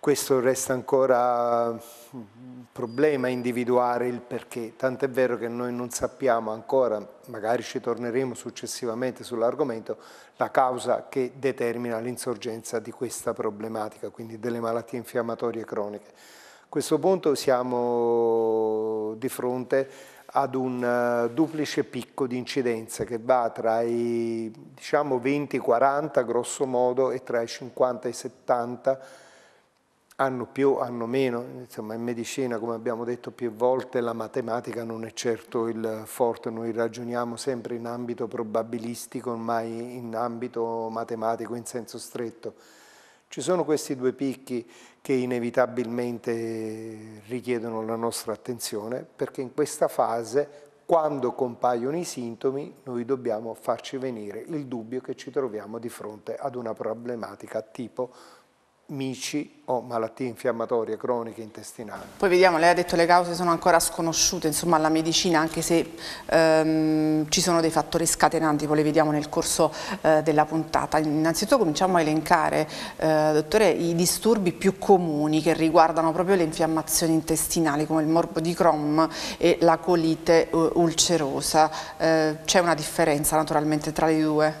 questo resta ancora un problema individuare il perché, tant'è vero che noi non sappiamo ancora, magari ci torneremo successivamente sull'argomento, la causa che determina l'insorgenza di questa problematica, quindi delle malattie infiammatorie croniche. A questo punto siamo di fronte ad un uh, duplice picco di incidenza che va tra i diciamo 20-40 grosso modo e tra i 50 e i 70 hanno più, hanno meno, insomma in medicina come abbiamo detto più volte la matematica non è certo il forte, noi ragioniamo sempre in ambito probabilistico, mai in ambito matematico in senso stretto. Ci sono questi due picchi che inevitabilmente richiedono la nostra attenzione perché in questa fase quando compaiono i sintomi noi dobbiamo farci venire il dubbio che ci troviamo di fronte ad una problematica tipo mici o malattie infiammatorie croniche intestinali. Poi vediamo, lei ha detto che le cause sono ancora sconosciute insomma alla medicina anche se ehm, ci sono dei fattori scatenanti, poi le vediamo nel corso eh, della puntata. Innanzitutto cominciamo a elencare, eh, dottore, i disturbi più comuni che riguardano proprio le infiammazioni intestinali come il morbo di Crohn e la colite uh, ulcerosa. Eh, C'è una differenza naturalmente tra le due?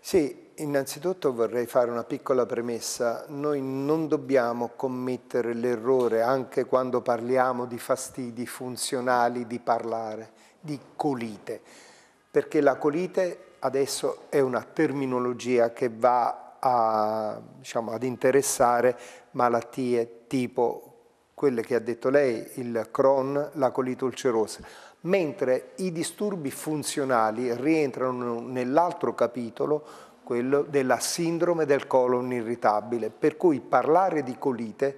Sì, Innanzitutto vorrei fare una piccola premessa, noi non dobbiamo commettere l'errore anche quando parliamo di fastidi funzionali di parlare, di colite, perché la colite adesso è una terminologia che va a, diciamo, ad interessare malattie tipo quelle che ha detto lei, il Crohn, la colite ulcerosa, mentre i disturbi funzionali rientrano nell'altro capitolo quello della sindrome del colon irritabile, per cui parlare di colite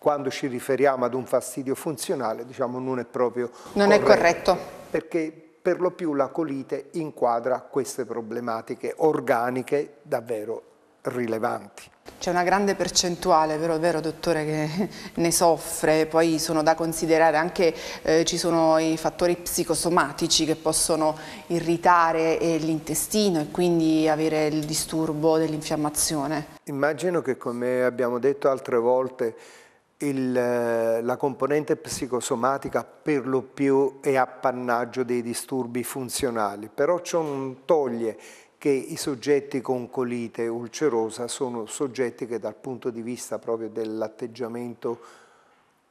quando ci riferiamo ad un fastidio funzionale, diciamo, non è proprio Non corretto, è corretto. Perché per lo più la colite inquadra queste problematiche organiche davvero rilevanti. C'è una grande percentuale, vero, vero dottore, che ne soffre, poi sono da considerare anche, eh, ci sono i fattori psicosomatici che possono irritare eh, l'intestino e quindi avere il disturbo dell'infiammazione. Immagino che come abbiamo detto altre volte il, eh, la componente psicosomatica per lo più è appannaggio dei disturbi funzionali, però ciò non toglie che i soggetti con colite ulcerosa sono soggetti che dal punto di vista proprio dell'atteggiamento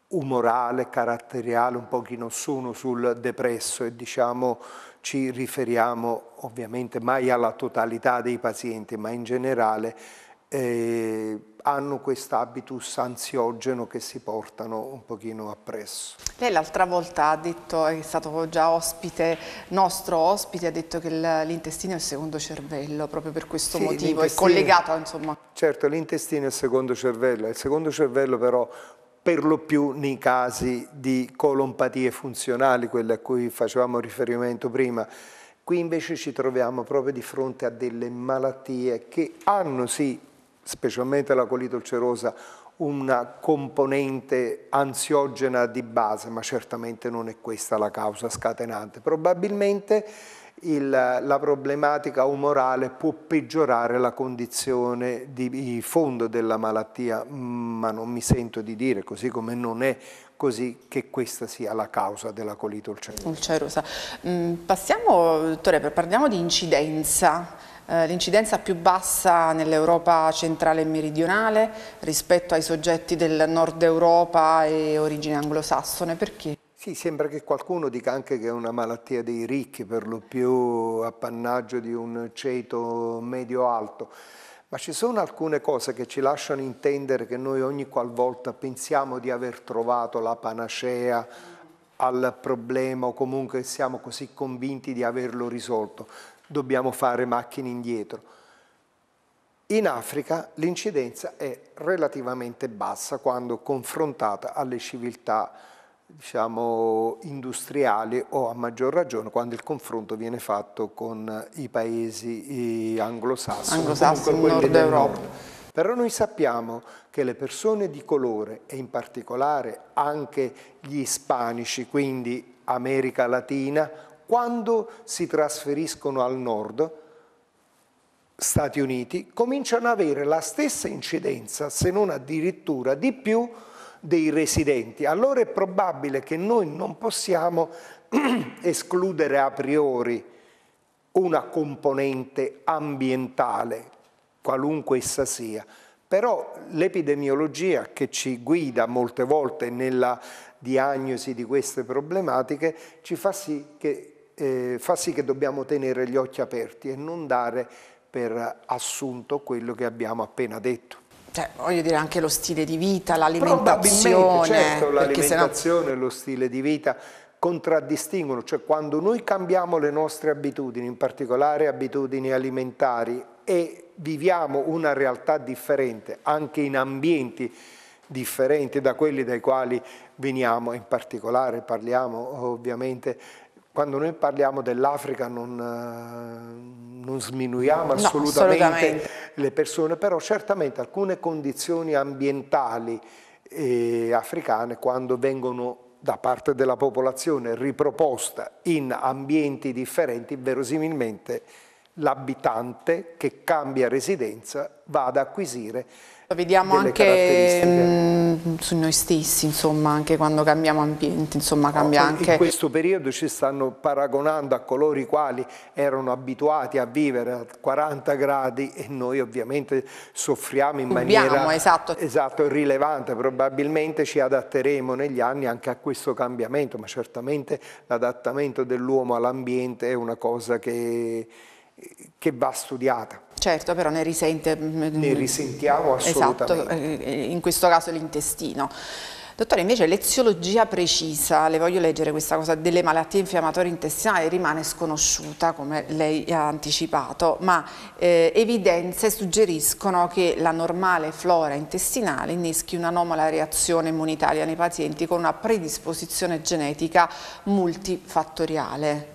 umorale, caratteriale, un pochino sono sul depresso e diciamo ci riferiamo ovviamente mai alla totalità dei pazienti, ma in generale eh, hanno questo habitus ansiogeno che si portano un pochino appresso. Lei l'altra volta ha detto, è stato già ospite, nostro ospite, ha detto che l'intestino è il secondo cervello, proprio per questo sì, motivo, è collegato insomma. Certo, l'intestino è il secondo cervello, il secondo cervello però per lo più nei casi di colompatie funzionali, quelle a cui facevamo riferimento prima, Qui invece ci troviamo proprio di fronte a delle malattie che hanno sì specialmente la colite ulcerosa, una componente ansiogena di base, ma certamente non è questa la causa scatenante. Probabilmente il, la problematica umorale può peggiorare la condizione di fondo della malattia, ma non mi sento di dire, così come non è così che questa sia la causa della colite ulcerosa. ulcerosa. Mm, passiamo, dottore, parliamo di incidenza. Eh, l'incidenza più bassa nell'Europa centrale e meridionale rispetto ai soggetti del nord Europa e origine anglosassone, perché? Sì, sembra che qualcuno dica anche che è una malattia dei ricchi, per lo più appannaggio di un ceto medio-alto, ma ci sono alcune cose che ci lasciano intendere che noi ogni qualvolta pensiamo di aver trovato la panacea al problema o comunque siamo così convinti di averlo risolto dobbiamo fare macchine indietro. In Africa l'incidenza è relativamente bassa quando confrontata alle civiltà diciamo, industriali o a maggior ragione quando il confronto viene fatto con i paesi anglosassoni, anglosassoni nord Europa. Nord. Però noi sappiamo che le persone di colore e in particolare anche gli ispanici, quindi America Latina quando si trasferiscono al nord, Stati Uniti, cominciano ad avere la stessa incidenza, se non addirittura di più, dei residenti. Allora è probabile che noi non possiamo escludere a priori una componente ambientale, qualunque essa sia, però l'epidemiologia che ci guida molte volte nella diagnosi di queste problematiche ci fa sì che eh, fa sì che dobbiamo tenere gli occhi aperti e non dare per assunto quello che abbiamo appena detto. Cioè, voglio dire anche lo stile di vita, l'alimentazione. Certo, l'alimentazione e lo stile di vita contraddistinguono, cioè quando noi cambiamo le nostre abitudini, in particolare abitudini alimentari, e viviamo una realtà differente, anche in ambienti differenti da quelli dai quali veniamo, in particolare parliamo ovviamente quando noi parliamo dell'Africa non, eh, non, sminuiamo assolutamente, no, assolutamente, le persone, però certamente alcune condizioni ambientali eh, africane quando vengono da parte della popolazione riproposta in ambienti differenti, verosimilmente l'abitante che cambia residenza va ad acquisire vediamo anche mh, su noi stessi, insomma, anche quando cambiamo ambiente, insomma, cambia no, anche... In questo periodo ci stanno paragonando a coloro i quali erano abituati a vivere a 40 gradi e noi ovviamente soffriamo in Subiamo, maniera esatto. Esatto, rilevante, probabilmente ci adatteremo negli anni anche a questo cambiamento, ma certamente l'adattamento dell'uomo all'ambiente è una cosa che, che va studiata. Certo, però ne risente... Mm, ne risentiamo esatto, assolutamente. Esatto, in questo caso l'intestino. Dottore, invece l'eziologia precisa, le voglio leggere questa cosa, delle malattie infiammatorie intestinali rimane sconosciuta, come lei ha anticipato, ma eh, evidenze suggeriscono che la normale flora intestinale inneschi un'anomala reazione immunitaria nei pazienti con una predisposizione genetica multifattoriale.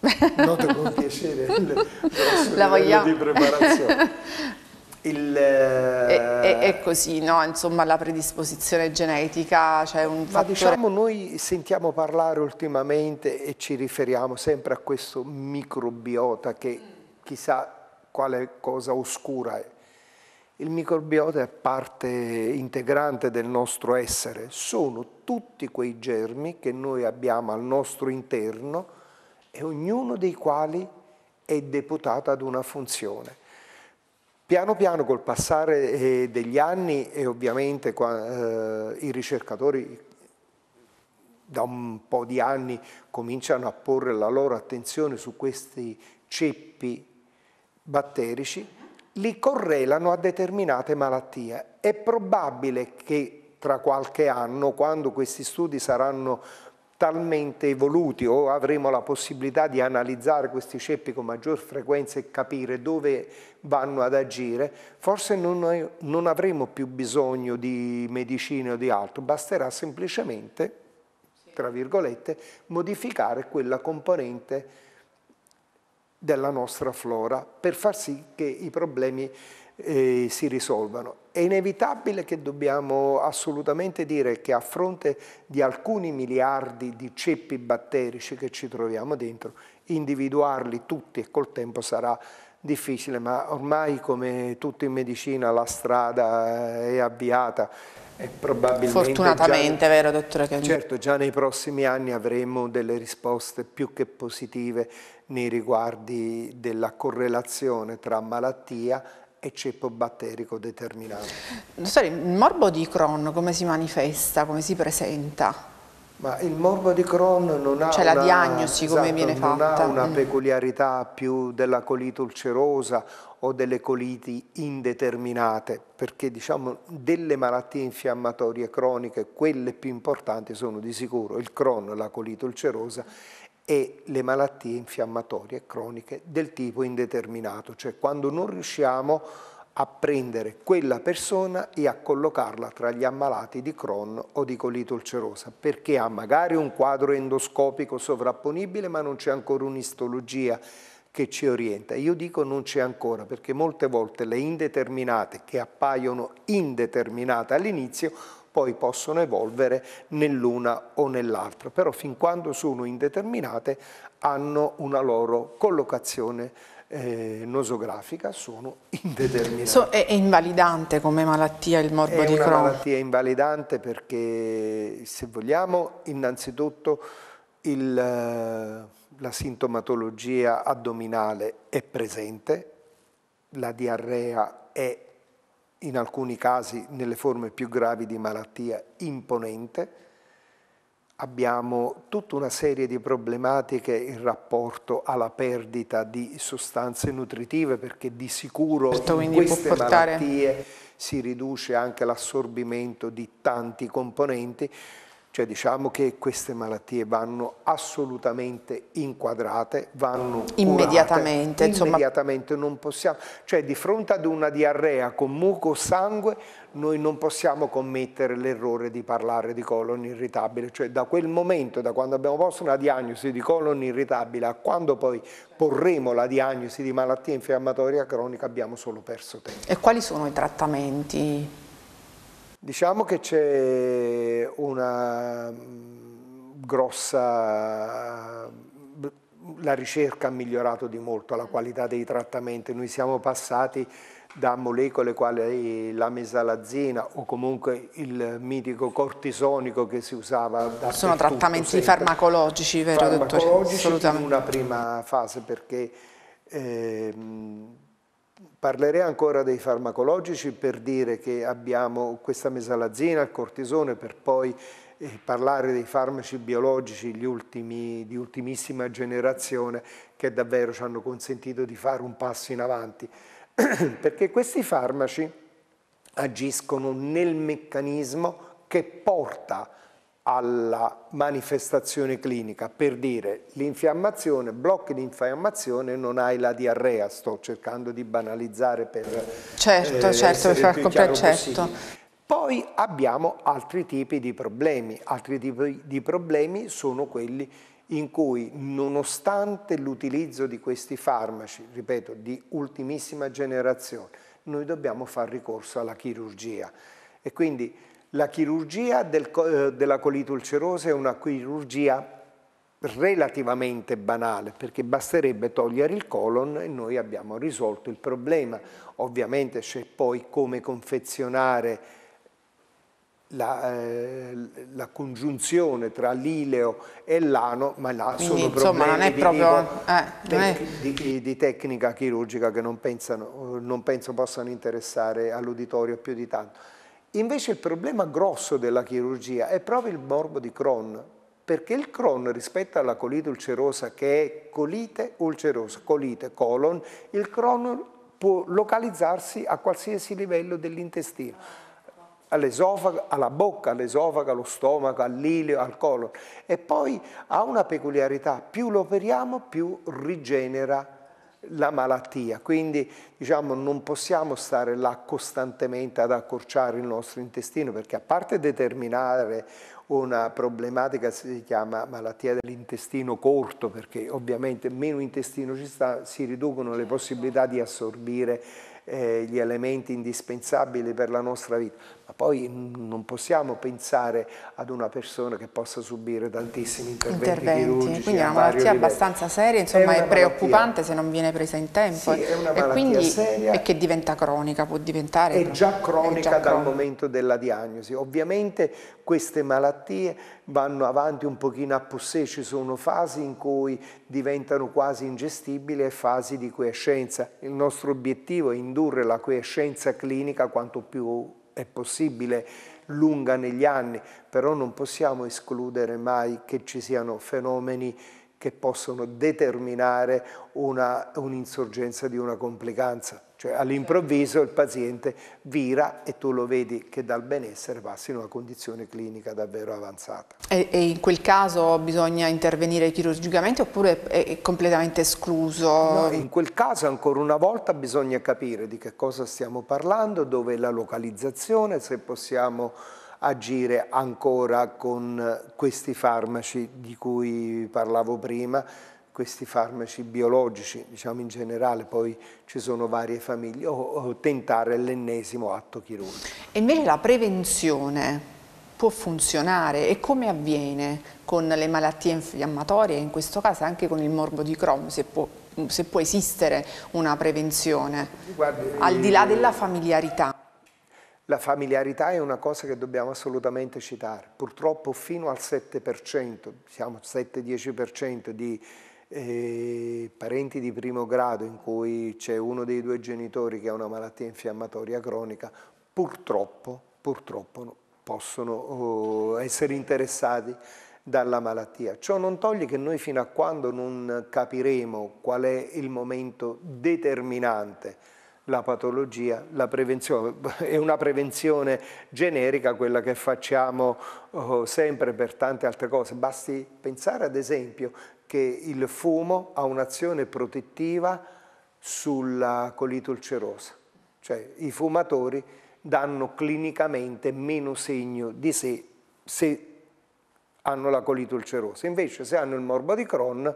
Noto con piacere il la vogliamo. di preparazione. Il, è, è, è, così, no? Insomma, la predisposizione genetica, c'è un Ma diciamo, noi sentiamo parlare ultimamente e ci riferiamo sempre a questo microbiota che chissà quale cosa oscura è. Il microbiota è parte integrante del nostro essere, sono tutti quei germi che noi abbiamo al nostro interno e ognuno dei quali è deputato ad una funzione. Piano piano col passare eh, degli anni e ovviamente eh, i ricercatori da un po' di anni cominciano a porre la loro attenzione su questi ceppi batterici, li correlano a determinate malattie. È probabile che tra qualche anno, quando questi studi saranno talmente evoluti o avremo la possibilità di analizzare questi ceppi con maggior frequenza e capire dove vanno ad agire, forse non, non avremo più bisogno di medicine o di altro, basterà semplicemente, tra virgolette, modificare quella componente della nostra flora per far sì che i problemi eh, si risolvano. È inevitabile che dobbiamo assolutamente dire che a fronte di alcuni miliardi di ceppi batterici che ci troviamo dentro, individuarli tutti e col tempo sarà difficile, ma ormai come tutto in medicina la strada è avviata e probabilmente fortunatamente già, vero dottore Canini? certo già nei prossimi anni avremo delle risposte più che positive nei riguardi della correlazione tra malattia e ceppo batterico determinato. Dottore, il morbo di Crohn come si manifesta, come si presenta? Ma il morbo di Crohn non ha cioè una, diagnosi esatto? Non ha una mm. peculiarità più della colite ulcerosa o delle coliti indeterminate, perché diciamo delle malattie infiammatorie croniche, quelle più importanti sono di sicuro il Crohn, la colite ulcerosa e le malattie infiammatorie croniche del tipo indeterminato, cioè quando non riusciamo a prendere quella persona e a collocarla tra gli ammalati di Crohn o di colite ulcerosa, perché ha magari un quadro endoscopico sovrapponibile ma non c'è ancora un'istologia che ci orienta. Io dico non c'è ancora perché molte volte le indeterminate che appaiono indeterminate all'inizio poi possono evolvere nell'una o nell'altra, però fin quando sono indeterminate hanno una loro collocazione eh, nosografica, sono indeterminate. So, è, è, invalidante come malattia il morbo è di Crohn? È una malattia invalidante perché, se vogliamo, innanzitutto il, la sintomatologia addominale è presente, la diarrea è in alcuni casi nelle forme più gravi di malattia imponente, abbiamo tutta una serie di problematiche in rapporto alla perdita di sostanze nutritive perché di sicuro certo, in queste malattie si riduce anche l'assorbimento di tanti componenti cioè diciamo che queste malattie vanno assolutamente inquadrate, vanno immediatamente, curate, immediatamente non possiamo, cioè di fronte ad una diarrea con muco o sangue noi non possiamo commettere l'errore di parlare di colon irritabile, cioè da quel momento, da quando abbiamo posto una diagnosi di colon irritabile a quando poi porremo la diagnosi di malattia infiammatoria cronica abbiamo solo perso tempo. E quali sono i trattamenti? Diciamo che c'è una mm, grossa la ricerca ha migliorato di molto la qualità dei trattamenti, noi siamo passati da molecole quali la mesalazina o comunque il mitico cortisonico che si usava da Sono trattamenti sempre. farmacologici, vero farmacologici dottore? in una prima fase perché eh, Parlerei ancora dei farmacologici per dire che abbiamo questa mesalazina, il cortisone, per poi eh, parlare dei farmaci biologici gli ultimi, di ultimissima generazione che davvero ci hanno consentito di fare un passo in avanti. Perché questi farmaci agiscono nel meccanismo che porta alla manifestazione clinica, per dire l'infiammazione, blocchi di infiammazione non hai la diarrea, sto cercando di banalizzare per certo, eh, certo, per far comprendere certo. Poi abbiamo altri tipi di problemi, altri tipi di problemi sono quelli in cui nonostante l'utilizzo di questi farmaci, ripeto, di ultimissima generazione, noi dobbiamo fare ricorso alla chirurgia e quindi la chirurgia del, eh, della colite ulcerosa è una chirurgia relativamente banale perché basterebbe togliere il colon e noi abbiamo risolto il problema. Ovviamente c'è poi come confezionare la, eh, la, congiunzione tra l'ileo e l'ano, ma là Quindi, sono insomma, problemi di, proprio, eh, di, di, di, tecnica chirurgica che non, pensano, non penso possano interessare all'uditorio più di tanto. Invece il problema grosso della chirurgia è proprio il morbo di Crohn, perché il Crohn rispetto alla colite ulcerosa, che è colite ulcerosa, colite, colon, il Crohn può localizzarsi a qualsiasi livello dell'intestino, all'esofago, alla bocca, all'esofago, allo stomaco, all'ileo, al colon. E poi ha una peculiarità, più lo operiamo più rigenera la malattia, quindi diciamo, non possiamo stare là costantemente ad accorciare il nostro intestino perché a parte determinare una problematica si chiama malattia dell'intestino corto perché ovviamente meno intestino ci sta, si riducono le possibilità di assorbire eh, gli elementi indispensabili per la nostra vita, ma poi non possiamo pensare ad una persona che possa subire tantissimi interventi, interventi. chirurgici. Quindi è una malattia abbastanza seria, insomma è, è preoccupante se non viene presa in tempo. Sì, è una malattia e quindi, seria. E che diventa cronica, può diventare. È già cronica, è già cronica. dal momento della diagnosi. Ovviamente queste malattie vanno avanti un pochino a possè, ci sono fasi in cui diventano quasi ingestibili e fasi di quiescenza. Il nostro obiettivo è indurre la quiescenza clinica quanto più è possibile lunga negli anni, però non possiamo escludere mai che ci siano fenomeni che possono determinare un'insorgenza un di una complicanza. Cioè all'improvviso il paziente vira e tu lo vedi che dal benessere passi in una condizione clinica davvero avanzata. E, e in quel caso bisogna intervenire chirurgicamente oppure è, è completamente escluso? No, in quel caso ancora una volta bisogna capire di che cosa stiamo parlando, dove è la localizzazione, se possiamo agire ancora con questi farmaci di cui parlavo prima, questi farmaci biologici, diciamo in generale, poi ci sono varie famiglie, o, o tentare l'ennesimo atto chirurgico. E invece la prevenzione può funzionare e come avviene con le malattie infiammatorie, in questo caso anche con il morbo di Crohn, se può, se può esistere una prevenzione, Guardi, al di là della familiarità? La familiarità è una cosa che dobbiamo assolutamente citare. Purtroppo fino al 7%, siamo 7-10% di eh, parenti di primo grado in cui c'è uno dei due genitori che ha una malattia infiammatoria cronica, purtroppo, purtroppo possono oh, essere interessati dalla malattia. Ciò non toglie che noi fino a quando non capiremo qual è il momento determinante la patologia, la prevenzione è una prevenzione generica quella che facciamo oh, sempre per tante altre cose. Basti pensare ad esempio che il fumo ha un'azione protettiva sulla colite ulcerosa, cioè i fumatori danno clinicamente meno segno di sé se hanno la colite ulcerosa, invece se hanno il morbo di Crohn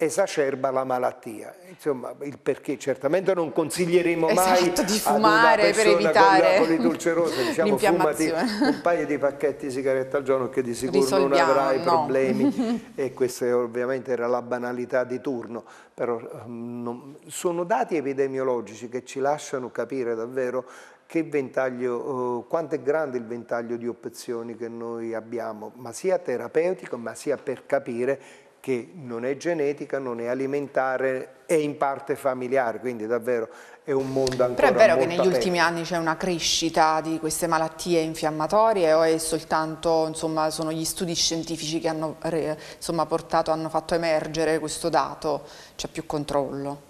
esacerba la malattia. Insomma, il perché certamente non consiglieremo mai esatto, di fumare per evitare con ulcerosa, diciamo fumati un paio di pacchetti di sigarette al giorno che di sicuro non avrai no. problemi e questa ovviamente era la banalità di turno, però um, non, sono dati epidemiologici che ci lasciano capire davvero che ventaglio, uh, quanto è grande il ventaglio di opzioni che noi abbiamo, ma sia terapeutico, ma sia per capire che non è genetica, non è alimentare, è in parte familiare, quindi davvero è un mondo ancora Però è vero che negli aperto. ultimi anni c'è una crescita di queste malattie infiammatorie o è soltanto, insomma, sono gli studi scientifici che hanno, insomma, portato, hanno fatto emergere questo dato, c'è più controllo?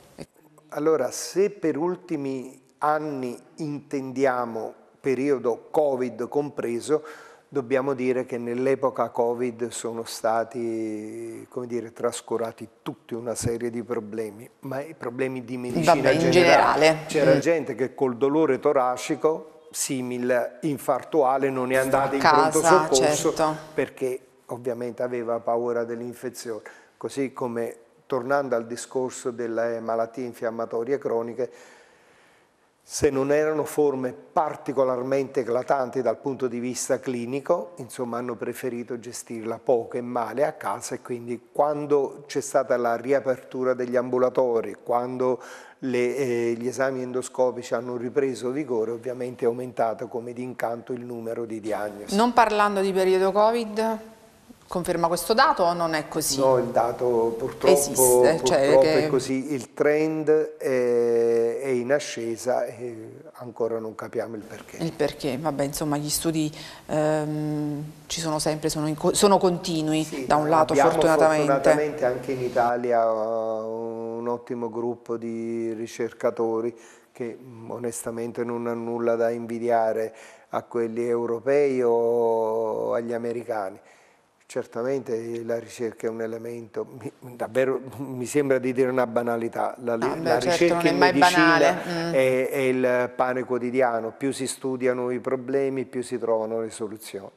Allora, se per ultimi anni intendiamo periodo Covid compreso, dobbiamo dire che nell'epoca Covid sono stati come dire, trascurati tutta una serie di problemi, ma i problemi di medicina Vabbè, generale. generale. C'era mm. gente che col dolore toracico, simile infartuale, non è andata in pronto soccorso certo. perché ovviamente aveva paura dell'infezione. Così come, tornando al discorso delle malattie infiammatorie croniche, se non erano forme particolarmente eclatanti dal punto di vista clinico, insomma hanno preferito gestirla poco e male a casa e quindi quando c'è stata la riapertura degli ambulatori, quando le, eh, gli esami endoscopici hanno ripreso vigore, ovviamente è aumentato come d'incanto il numero di diagnosi. Non parlando di periodo Covid, Conferma questo dato o non è così? No, il dato purtroppo, Esiste, cioè purtroppo che... è così, il trend è, è, in ascesa e ancora non capiamo il perché. Il perché, vabbè insomma gli studi ehm, ci sono sempre, sono, in, sono continui sì, da un lato fortunatamente. fortunatamente anche in Italia un ottimo gruppo di ricercatori che onestamente non ha nulla da invidiare a quelli europei o agli americani Certamente la ricerca è un elemento, mi, davvero mi sembra di dire una banalità, la, no, la certo, ricerca in medicina mm. è, è, il pane quotidiano, più si studiano i problemi più si trovano le soluzioni.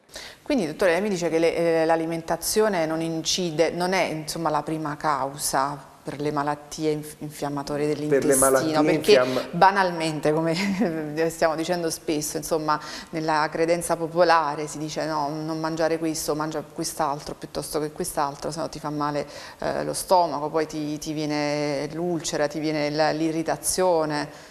Quindi dottore lei mi dice che eh, l'alimentazione non incide, non è insomma, la prima causa per le malattie infiammatorie dell'intestino, perché infiamma... banalmente, come stiamo dicendo spesso, insomma, nella credenza popolare si dice no, non mangiare questo, mangia quest'altro piuttosto che quest'altro, se no ti fa male eh, lo stomaco, poi ti, ti viene l'ulcera, ti viene l'irritazione.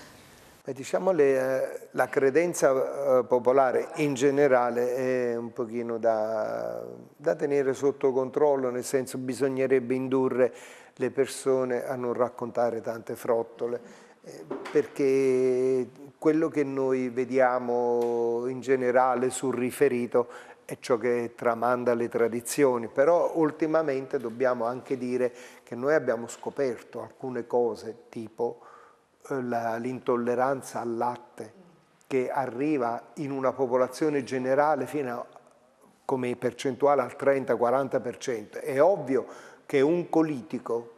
Diciamo le, la credenza eh, popolare in generale è un pochino da, da tenere sotto controllo, nel senso bisognerebbe indurre le persone a non raccontare tante frottole, eh, perché quello che noi vediamo in generale sul riferito è ciò che tramanda le tradizioni, però ultimamente dobbiamo anche dire che noi abbiamo scoperto alcune cose, tipo eh, l'intolleranza al latte, che arriva in una popolazione generale fino a come percentuale al 30-40%. È ovvio che un colitico,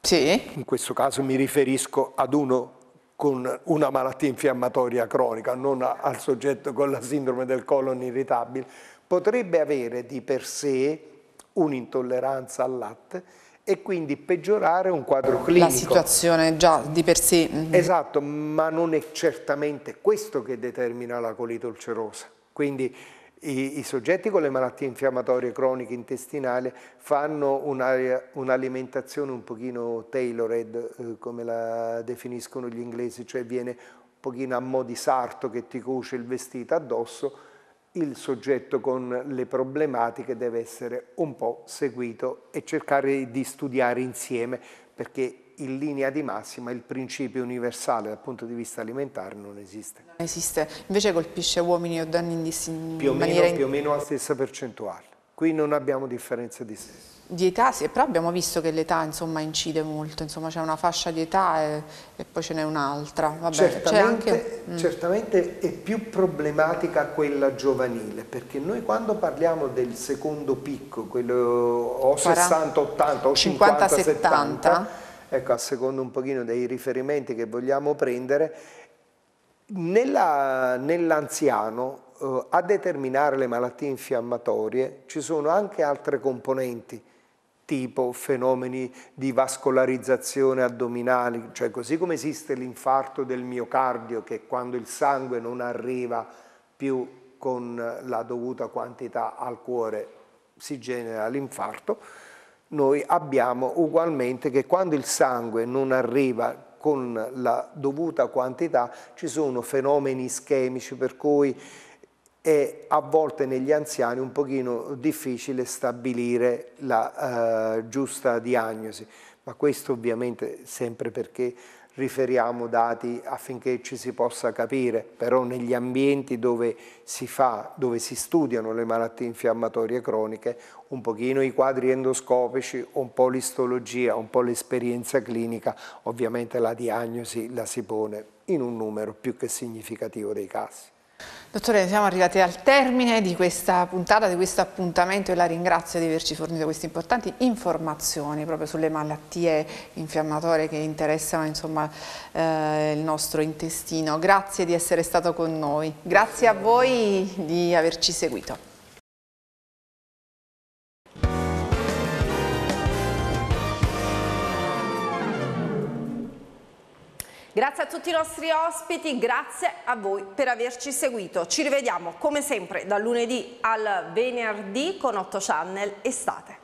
sì. in questo caso mi riferisco ad uno con una malattia infiammatoria cronica, non al soggetto con la sindrome del colon irritabile, potrebbe avere di per sé un'intolleranza al latte e quindi peggiorare un quadro clinico. La situazione già di per sé. Mm-hmm. Esatto, ma non è certamente questo che determina la colite ulcerosa. Quindi i, I, soggetti con le malattie infiammatorie croniche intestinali fanno un'alimentazione un, pochino tailored, eh, come la definiscono gli inglesi, cioè viene un pochino a mo' di sarto che ti cuce il vestito addosso, il soggetto con le problematiche deve essere un po' seguito e cercare di studiare insieme perché in linea di massima il principio universale dal punto di vista alimentare non esiste. Non esiste, invece colpisce uomini o donne in, in più maniera... Meno, più o meno la stessa percentuale, qui non abbiamo differenze di sesso. Di età sì, però abbiamo visto che l'età incide molto, insomma c'è una fascia di età e, e poi ce n'è un'altra. Certamente, anche... mm. certamente è più problematica quella giovanile, perché noi quando parliamo del secondo picco, quello o 60-80 o 50-70, ecco, a secondo un pochino dei riferimenti che vogliamo prendere, nell'anziano nell eh, a determinare le malattie infiammatorie ci sono anche altre componenti, tipo fenomeni di vascolarizzazione addominali, cioè così come esiste l'infarto del miocardio che quando il sangue non arriva più con la dovuta quantità al cuore si genera l'infarto, noi abbiamo ugualmente che quando il sangue non arriva con la dovuta quantità ci sono fenomeni ischemici per cui è a volte negli anziani un pochino difficile stabilire la uh, giusta diagnosi, ma questo ovviamente sempre perché riferiamo dati affinché ci si possa capire, però negli ambienti dove si fa, dove si studiano le malattie infiammatorie croniche, un pochino i quadri endoscopici, un po' l'istologia, un po' l'esperienza clinica, ovviamente la diagnosi la si pone in un numero più che significativo dei casi. Dottore, siamo arrivati al termine di questa puntata, di questo appuntamento e la ringrazio di averci fornito queste importanti informazioni proprio sulle malattie infiammatorie che interessano insomma, eh, il nostro intestino. Grazie di essere stato con noi, grazie a voi di averci seguito. Grazie a tutti i nostri ospiti, grazie a voi per averci seguito. Ci rivediamo come sempre dal lunedì al venerdì con 8 Channel Estate.